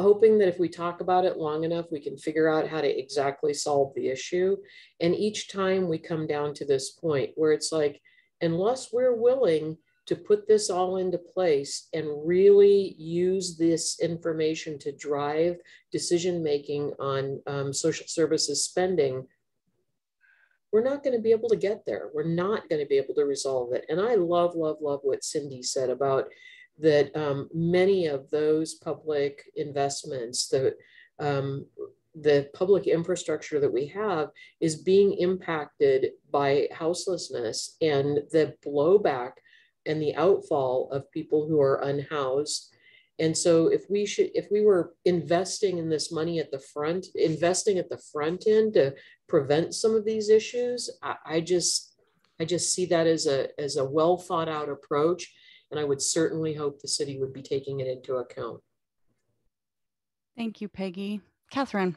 hoping that if we talk about it long enough, we can figure out how to exactly solve the issue. And each time we come down to this point where it's like, unless we're willing to put this all into place and really use this information to drive decision making on um, social services spending, we're not going to be able to get there. We're not going to be able to resolve it. And I love, love, love what Cindy said about that um, many of those public investments, the, um, the public infrastructure that we have is being impacted by houselessness and the blowback and the outfall of people who are unhoused. And so if we should, if we were investing in this money at the front, investing at the front end to prevent some of these issues, I, I just, I just see that as a, as a well thought out approach and I would certainly hope the city would be taking it into account. Thank you, Peggy. Catherine.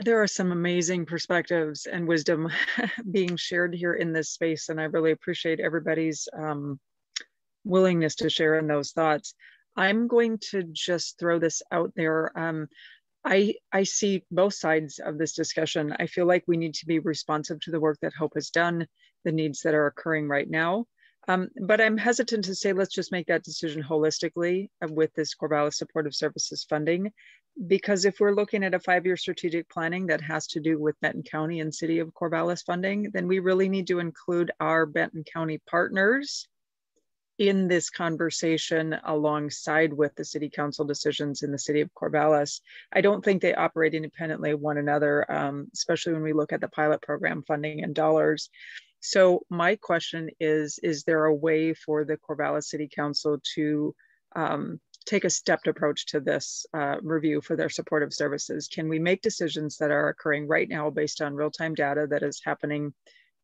There are some amazing perspectives and wisdom being shared here in this space, and I really appreciate everybody's um, willingness to share in those thoughts. I'm going to just throw this out there. Um, I, I see both sides of this discussion. I feel like we need to be responsive to the work that Hope has done, the needs that are occurring right now. Um, but I'm hesitant to say, let's just make that decision holistically uh, with this Corvallis Supportive Services funding. Because if we're looking at a five-year strategic planning that has to do with Benton County and City of Corvallis funding, then we really need to include our Benton County partners in this conversation alongside with the city council decisions in the city of Corvallis. I don't think they operate independently of one another, um, especially when we look at the pilot program funding and dollars. So my question is, is there a way for the Corvallis City Council to um, take a stepped approach to this uh, review for their supportive services? Can we make decisions that are occurring right now based on real-time data that is happening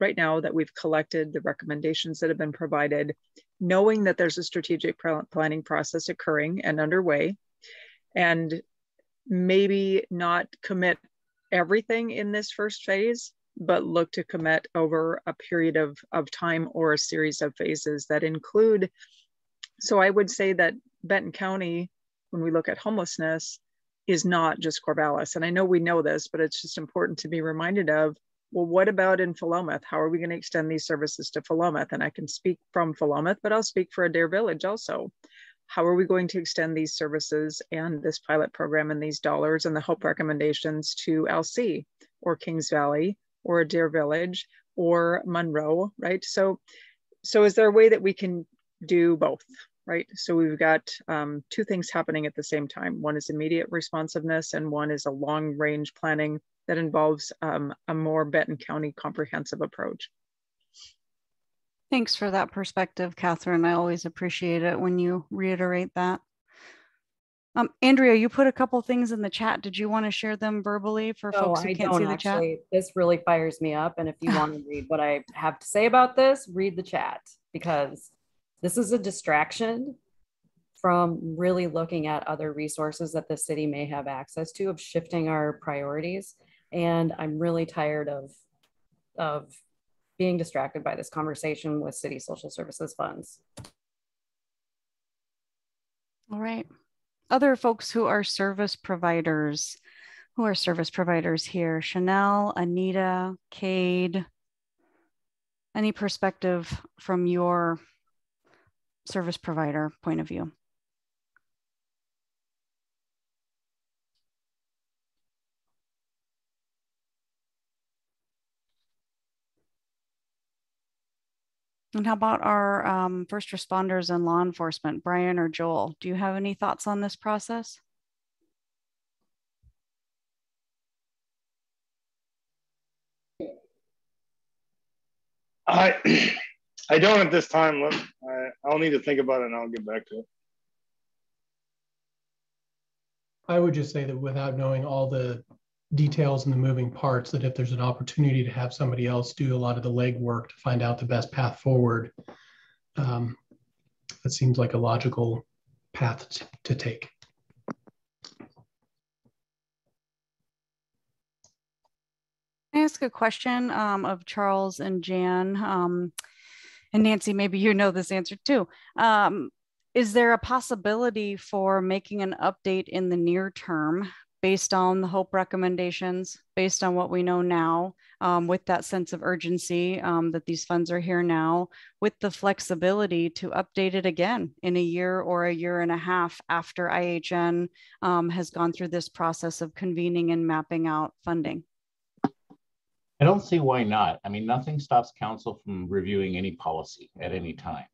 right now that we've collected, the recommendations that have been provided, knowing that there's a strategic planning process occurring and underway, and maybe not commit everything in this first phase, but look to commit over a period of, of time or a series of phases that include. So I would say that Benton County, when we look at homelessness, is not just Corvallis. And I know we know this, but it's just important to be reminded of well, what about in Philomath? How are we going to extend these services to Philomath? And I can speak from Philomath, but I'll speak for Adair Village also. How are we going to extend these services and this pilot program and these dollars and the HOPE recommendations to Alsea or Kings Valley or Adair Village or Monroe, right? So, so is there a way that we can do both, right? So we've got um, two things happening at the same time. One is immediate responsiveness and one is a long range planning that involves um, a more Benton County comprehensive approach. Thanks for that perspective, Catherine. I always appreciate it when you reiterate that. Um, Andrea, you put a couple things in the chat. Did you want to share them verbally for no, folks who I can't see the actually. chat? This really fires me up. And if you want to read what I have to say about this, read the chat because this is a distraction from really looking at other resources that the city may have access to of shifting our priorities and I'm really tired of of being distracted by this conversation with city social services funds. All right. Other folks who are service providers, who are service providers here, Chanel, Anita, Cade, any perspective from your service provider point of view? And how about our um, first responders and law enforcement, Brian or Joel? Do you have any thoughts on this process? I I don't at this time. I, I'll need to think about it and I'll get back to it. I would just say that without knowing all the details and the moving parts that if there's an opportunity to have somebody else do a lot of the legwork to find out the best path forward, um, that seems like a logical path to, to take. I ask a question um, of Charles and Jan? Um, and Nancy, maybe you know this answer too. Um, is there a possibility for making an update in the near term based on the hope recommendations, based on what we know now, um, with that sense of urgency um, that these funds are here now, with the flexibility to update it again in a year or a year and a half after IHN um, has gone through this process of convening and mapping out funding. I don't see why not. I mean, nothing stops council from reviewing any policy at any time.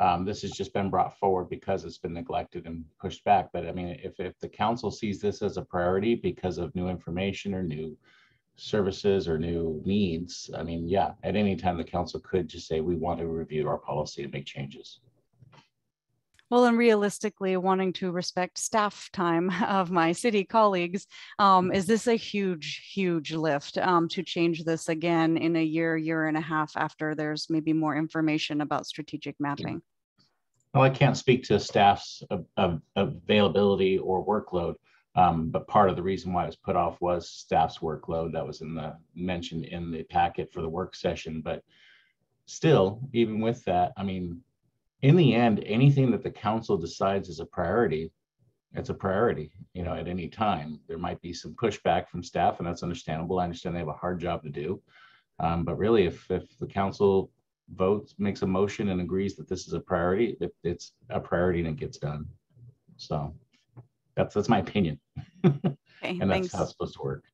Um, this has just been brought forward because it's been neglected and pushed back. But I mean, if, if the council sees this as a priority because of new information or new services or new needs, I mean, yeah, at any time the council could just say, we want to review our policy and make changes. Well, and realistically, wanting to respect staff time of my city colleagues, um, is this a huge, huge lift um, to change this again in a year, year and a half after there's maybe more information about strategic mapping? Well, I can't speak to staff's availability or workload. Um, but part of the reason why it was put off was staff's workload that was in the mentioned in the packet for the work session. But still, even with that, I mean, in the end, anything that the council decides is a priority, it's a priority, you know, at any time. There might be some pushback from staff, and that's understandable. I understand they have a hard job to do. Um, but really, if, if the council votes, makes a motion and agrees that this is a priority, it, it's a priority and it gets done. So that's that's my opinion. Okay, and that's thanks. how it's supposed to work.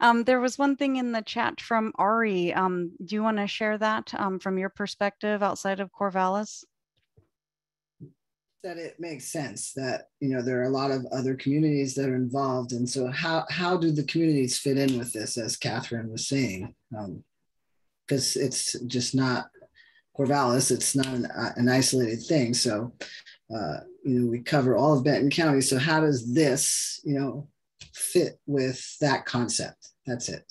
Um, there was one thing in the chat from Ari. Um, do you want to share that um, from your perspective outside of Corvallis? That it makes sense that you know there are a lot of other communities that are involved. And so how how do the communities fit in with this as catherine was saying? Because it's just not corvallis it's not an, uh, an isolated thing. So uh, you know we cover all of benton county. So how does this you know fit with that concept? That's it.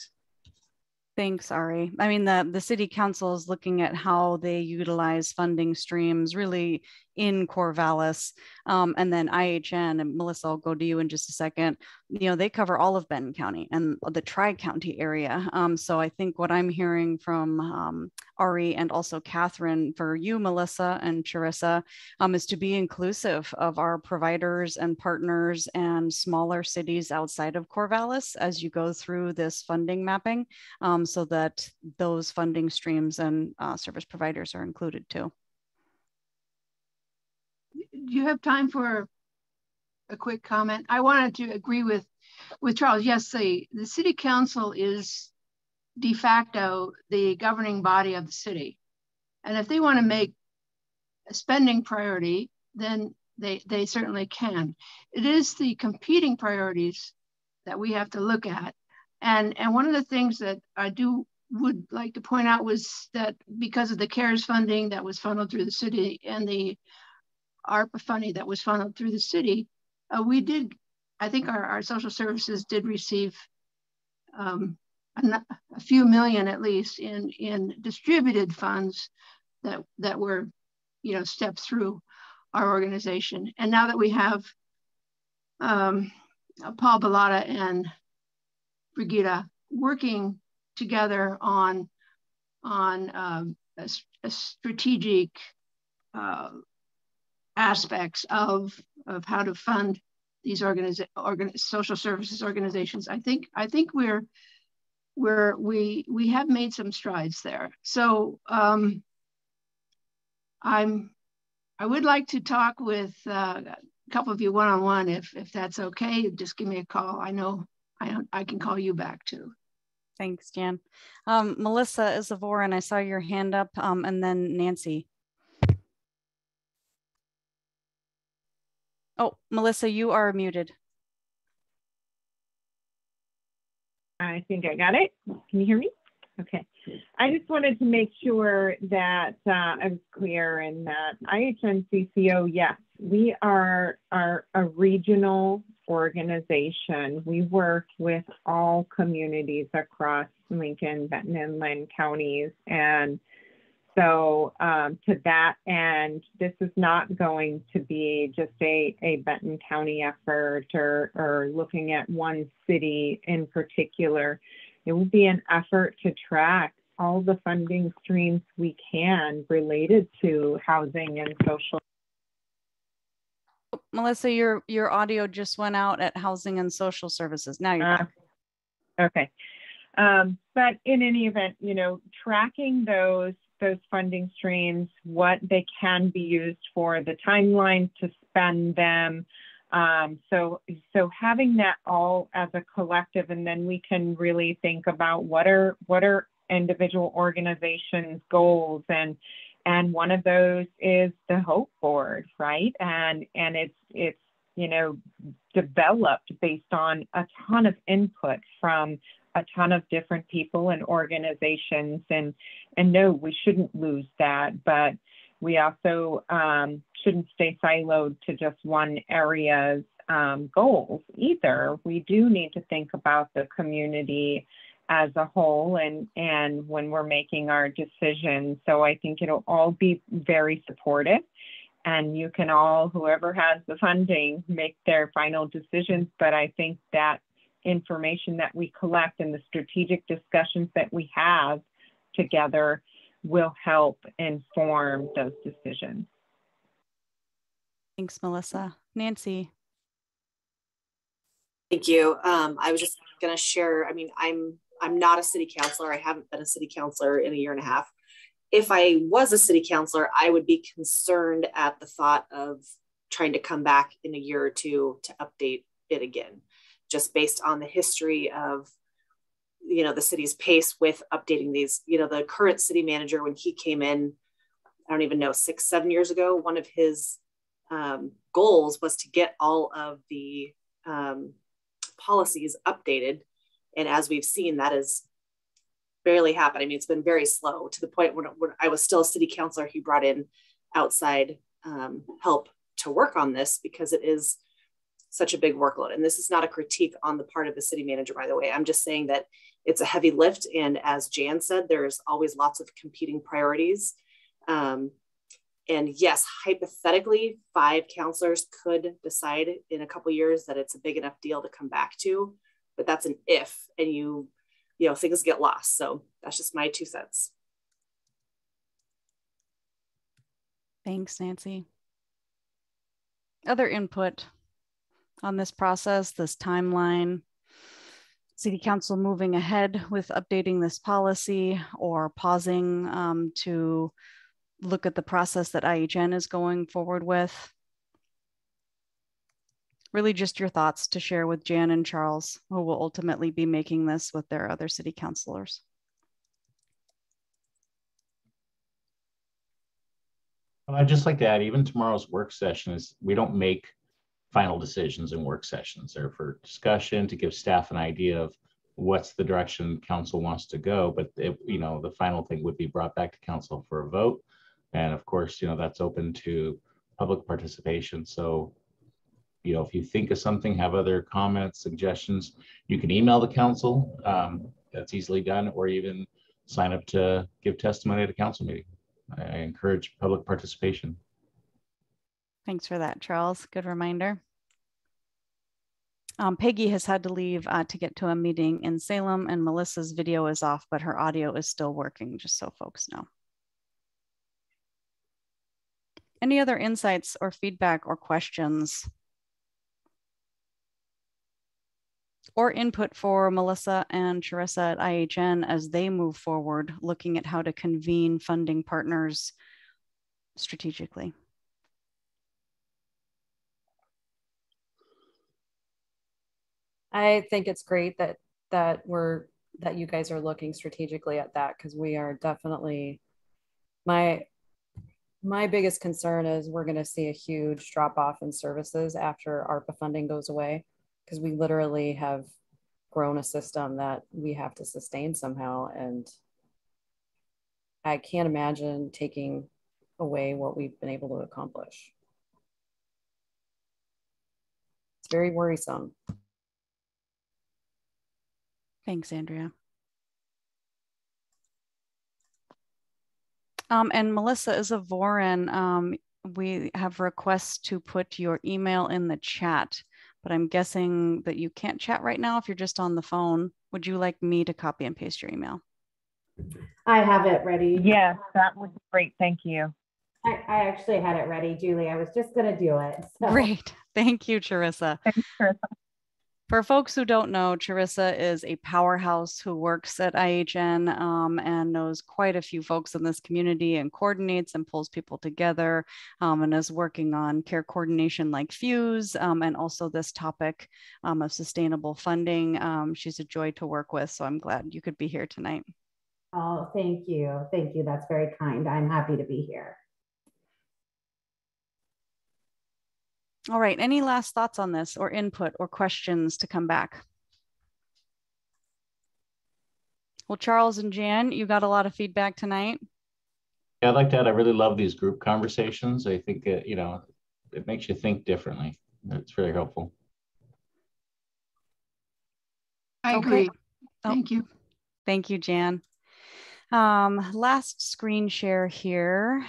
Thanks, Ari. I mean, the, the city council is looking at how they utilize funding streams really in Corvallis. Um, and then IHN and Melissa, I'll go to you in just a second. You know, they cover all of Benton County and the Tri-County area. Um, so I think what I'm hearing from um, Ari and also Catherine for you, Melissa and Charissa, um, is to be inclusive of our providers and partners and smaller cities outside of Corvallis as you go through this funding mapping um, so that those funding streams and uh, service providers are included too. Do you have time for a quick comment? I wanted to agree with with Charles. Yes, the, the city council is de facto the governing body of the city. And if they want to make a spending priority, then they, they certainly can. It is the competing priorities that we have to look at. And, and one of the things that I do would like to point out was that because of the CARES funding that was funneled through the city and the ARPA funding that was funneled through the city, uh, we did, I think our, our social services did receive um, a, a, few million at least in, in distributed funds that, that were, you know, stepped through our organization. And now that we have um, Paul Bilotta and Brigida working together on, on um, a, a, strategic uh, aspects of, of how to fund these organiza- organ- social services organizations. I think I think we're we're we we have made some strides there. So um, I'm I would like to talk with uh, a couple of you one on one if if that's okay. Just give me a call. I know I I can call you back too. Thanks, Jan. Um, Melissa Isavor, and I saw your hand up, um, and then Nancy. Oh, Melissa, you are muted. I think I got it. Can you hear me? Okay. I just wanted to make sure that uh, I was clear in that IHNCCO, yes, we are, are a regional organization. We work with all communities across Lincoln, Benton, and Linn counties. And so um, to that end, this is not going to be just a, a Benton County effort or, or looking at one city in particular. It will be an effort to track all the funding streams we can related to housing and social. Melissa, your your audio just went out at housing and social services. Now you're uh, back. Okay. Um, but in any event, you know, tracking those those funding streams, what they can be used for, the timeline to spend them. Um, so, so having that all as a collective, and then we can really think about what are what are individual organizations' goals, and and one of those is the Hope Board, right? And and it's it's you know developed based on a ton of input from a ton of different people and organizations and and no we shouldn't lose that but we also um, shouldn't stay siloed to just one area's um, goals either we do need to think about the community as a whole and and when we're making our decisions so i think it'll all be very supportive and you can all, whoever has the funding, make their final decisions. But I think that information that we collect and the strategic discussions that we have together will help inform those decisions. Thanks, Melissa. Nancy. Thank you. Um, I was just going to share. I mean, I'm I'm not a city councilor. I haven't been a city councilor in a year and a half. If I was a city councilor, I would be concerned at the thought of trying to come back in a year or two to update it again, just based on the history of you know the city's pace with updating these. You know, the current city manager when he came in, I don't even know six seven years ago. One of his um, goals was to get all of the um, policies updated. And as we've seen, that is barely happened. I mean, it's been very slow to the point when, when I was still a city councilor, he brought in outside um, help to work on this because it is such a big workload. And this is not a critique on the part of the city manager, by the way. I'm just saying that it's a heavy lift. And as Jan said, there's always lots of competing priorities. Um, and yes, hypothetically, five councilors could decide in a couple years that it's a big enough deal to come back to, but that's an if, and you, you know, things get lost. So that's just my two cents. Thanks, Nancy. Other input on this process, this timeline, City Council moving ahead with updating this policy or pausing um, to look at the process that IHN is going forward with. Really just your thoughts to share with Jan and Charles, who will ultimately be making this with their other city councilors. I'd just like to add, even tomorrow's work session is, we don't make final decisions and work sessions. They're for discussion, to give staff an idea of what's the direction council wants to go. But, it, you know, the final thing would be brought back to council for a vote. And of course, you know, that's open to public participation. So, you know, if you think of something, have other comments, suggestions, you can email the council. Um, that's easily done, or even sign up to give testimony at a council meeting. I encourage public participation. Thanks for that, Charles. Good reminder. Um, Peggy has had to leave uh, to get to a meeting in Salem, and Melissa's video is off, but her audio is still working, just so folks know. Any other insights or feedback or questions? Or input for Melissa and Charissa at IHN as they move forward, looking at how to convene funding partners strategically. I think it's great that that we're that you guys are looking strategically at that because we are definitely my my biggest concern is we're going to see a huge drop off in services after ARPA funding goes away because we literally have grown a system that we have to sustain somehow. And I can't imagine taking away what we've been able to accomplish. It's very worrisome. Thanks, Andrea. Um, and Melissa is a Voren. Um, we have requests to put your email in the chat, but I'm guessing that you can't chat right now if you're just on the phone. Would you like me to copy and paste your email? I have it ready. Yes, that would be great. Thank you. I, I actually had it ready, Julie. I was just going to do it. So. Great. Thank you, Charissa. Thanks, Charissa. For folks who don't know, Charissa is a powerhouse who works at IHN um, and knows quite a few folks in this community and coordinates and pulls people together um, and is working on care coordination like Fuse um, and also this topic um, of sustainable funding. Um, she's a joy to work with, so I'm glad you could be here tonight. Oh, thank you. Thank you. That's very kind. I'm happy to be here. All right, any last thoughts on this or input or questions to come back? Well, Charles and Jan, you got a lot of feedback tonight. Yeah, I'd like to add, I really love these group conversations. I think, it, you know, it makes you think differently. It's very helpful. I okay. agree. Thank oh, you. Thank you, Jan. Um, last screen share here.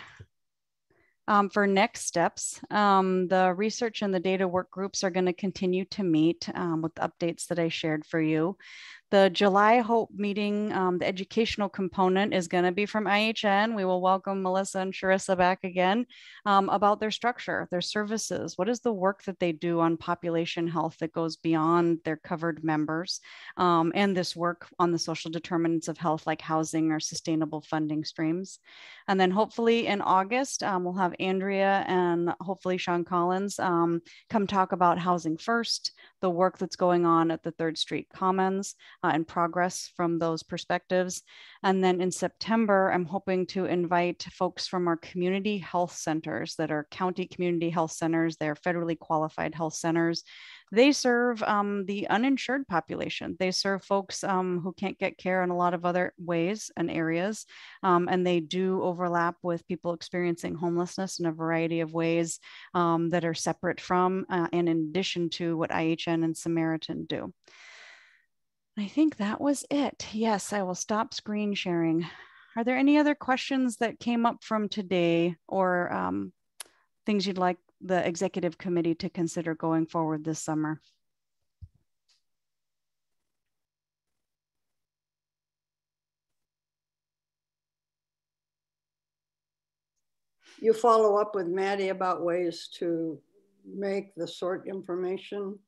Um, for next steps, um, the research and the data work groups are going to continue to meet um, with updates that I shared for you. The July Hope meeting, um, the educational component is going to be from IHN. We will welcome Melissa and Charissa back again um, about their structure, their services. What is the work that they do on population health that goes beyond their covered members? Um, and this work on the social determinants of health, like housing or sustainable funding streams. And then hopefully in August, um, we'll have Andrea and hopefully Sean Collins um, come talk about housing first, the work that's going on at the Third Street Commons uh, and progress from those perspectives. And then in September, I'm hoping to invite folks from our community health centers that are county community health centers, they're federally qualified health centers. They serve um, the uninsured population. They serve folks um, who can't get care in a lot of other ways and areas. Um, and they do overlap with people experiencing homelessness in a variety of ways um, that are separate from uh, and in addition to what IHN and Samaritan do. I think that was it. Yes, I will stop screen sharing. Are there any other questions that came up from today or um, things you'd like the executive committee to consider going forward this summer? You follow up with Maddie about ways to make the sort information.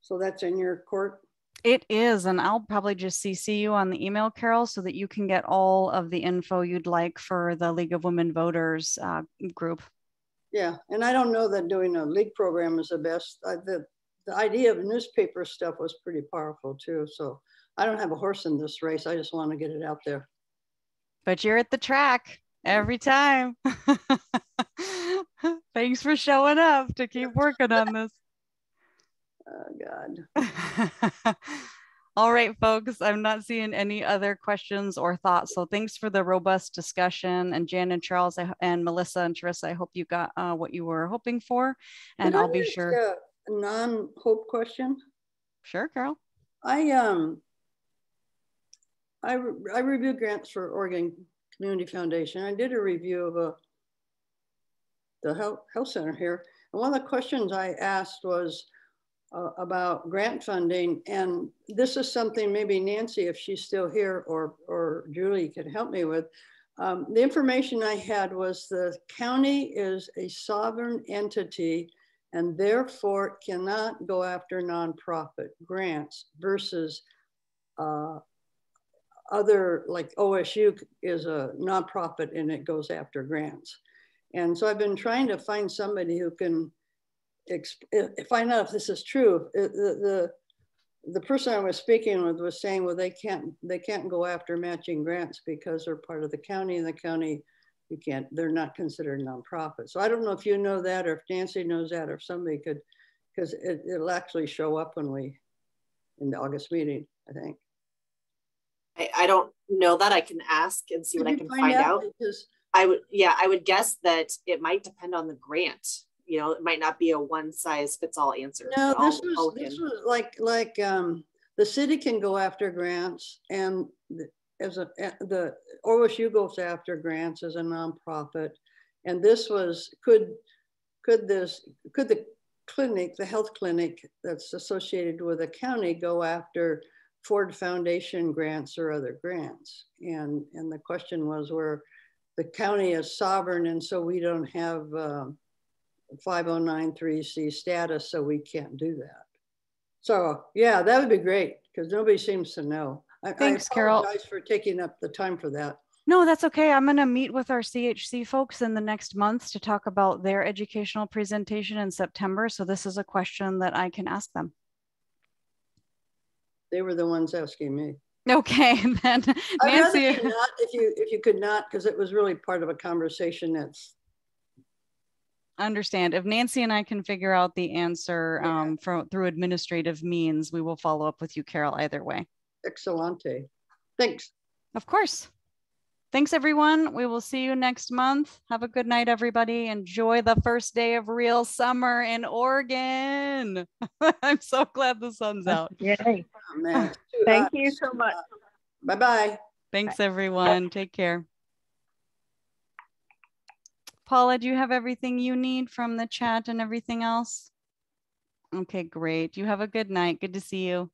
So that's in your court. It is, and I'll probably just CC you on the email, Carol, so that you can get all of the info you'd like for the League of Women Voters uh, group. Yeah, and I don't know that doing a league program is the best. I, the, the idea of newspaper stuff was pretty powerful too. So I don't have a horse in this race. I just want to get it out there. But you're at the track every time. Thanks for showing up to keep working on this. Oh, God. All right, folks, I'm not seeing any other questions or thoughts. So thanks for the robust discussion. And Jan and Charles and Melissa and Teresa, I hope you got uh, what you were hoping for. And Can I'll I be ask sure. A non-hope question. Sure, Carol. I um I re I review grants for Oregon Community Foundation. I did a review of a the health health center here. And one of the questions I asked was uh, about grant funding. And this is something maybe Nancy, if she's still here, or, or Julie could help me with. Um, the information I had was the county is a sovereign entity and therefore cannot go after nonprofit grants versus uh, other, like OSU is a nonprofit and it goes after grants. And so I've been trying to find somebody who can find out if this is true. The, the, the person I was speaking with was saying, well, they can't, they can't go after matching grants because they're part of the county and the county, you can't, they're not considered nonprofit. So I don't know if you know that or if Nancy knows that or if somebody could, because it, it'll actually show up when we, in the August meeting, I think. I, I don't know that I can ask and see what I can find find out? out. Because- I would, yeah, I would guess that it might depend on the grant. You know, it might not be a one size fits all answer. No, this was this was like like um, the city can go after grants, and the, as a the OSU goes after grants as a nonprofit, and this was could could this could the clinic the health clinic that's associated with a county go after Ford Foundation grants or other grants, and and the question was where the county is sovereign, and so we don't have. Um, 5093C status, so we can't do that. So yeah, that would be great because nobody seems to know. I, Thanks, I Carol. for taking up the time for that. No, that's okay. I'm going to meet with our CHC folks in the next month to talk about their educational presentation in September. So this is a question that I can ask them. They were the ones asking me. Okay, then Nancy. you not if you if you could not because it was really part of a conversation that's understand if Nancy and I can figure out the answer um, from through administrative means, we will follow up with you, Carol, either way. excellente. Thanks. Of course. Thanks, everyone. We will see you next month. Have a good night, everybody. Enjoy the first day of real summer in Oregon. I'm so glad the sun's out. Yay. Oh, man. Thank you so much. Bye bye. Thanks, everyone. Take care. Paula, do you have everything you need from the chat and everything else? Okay, great. You have a good night. Good to see you.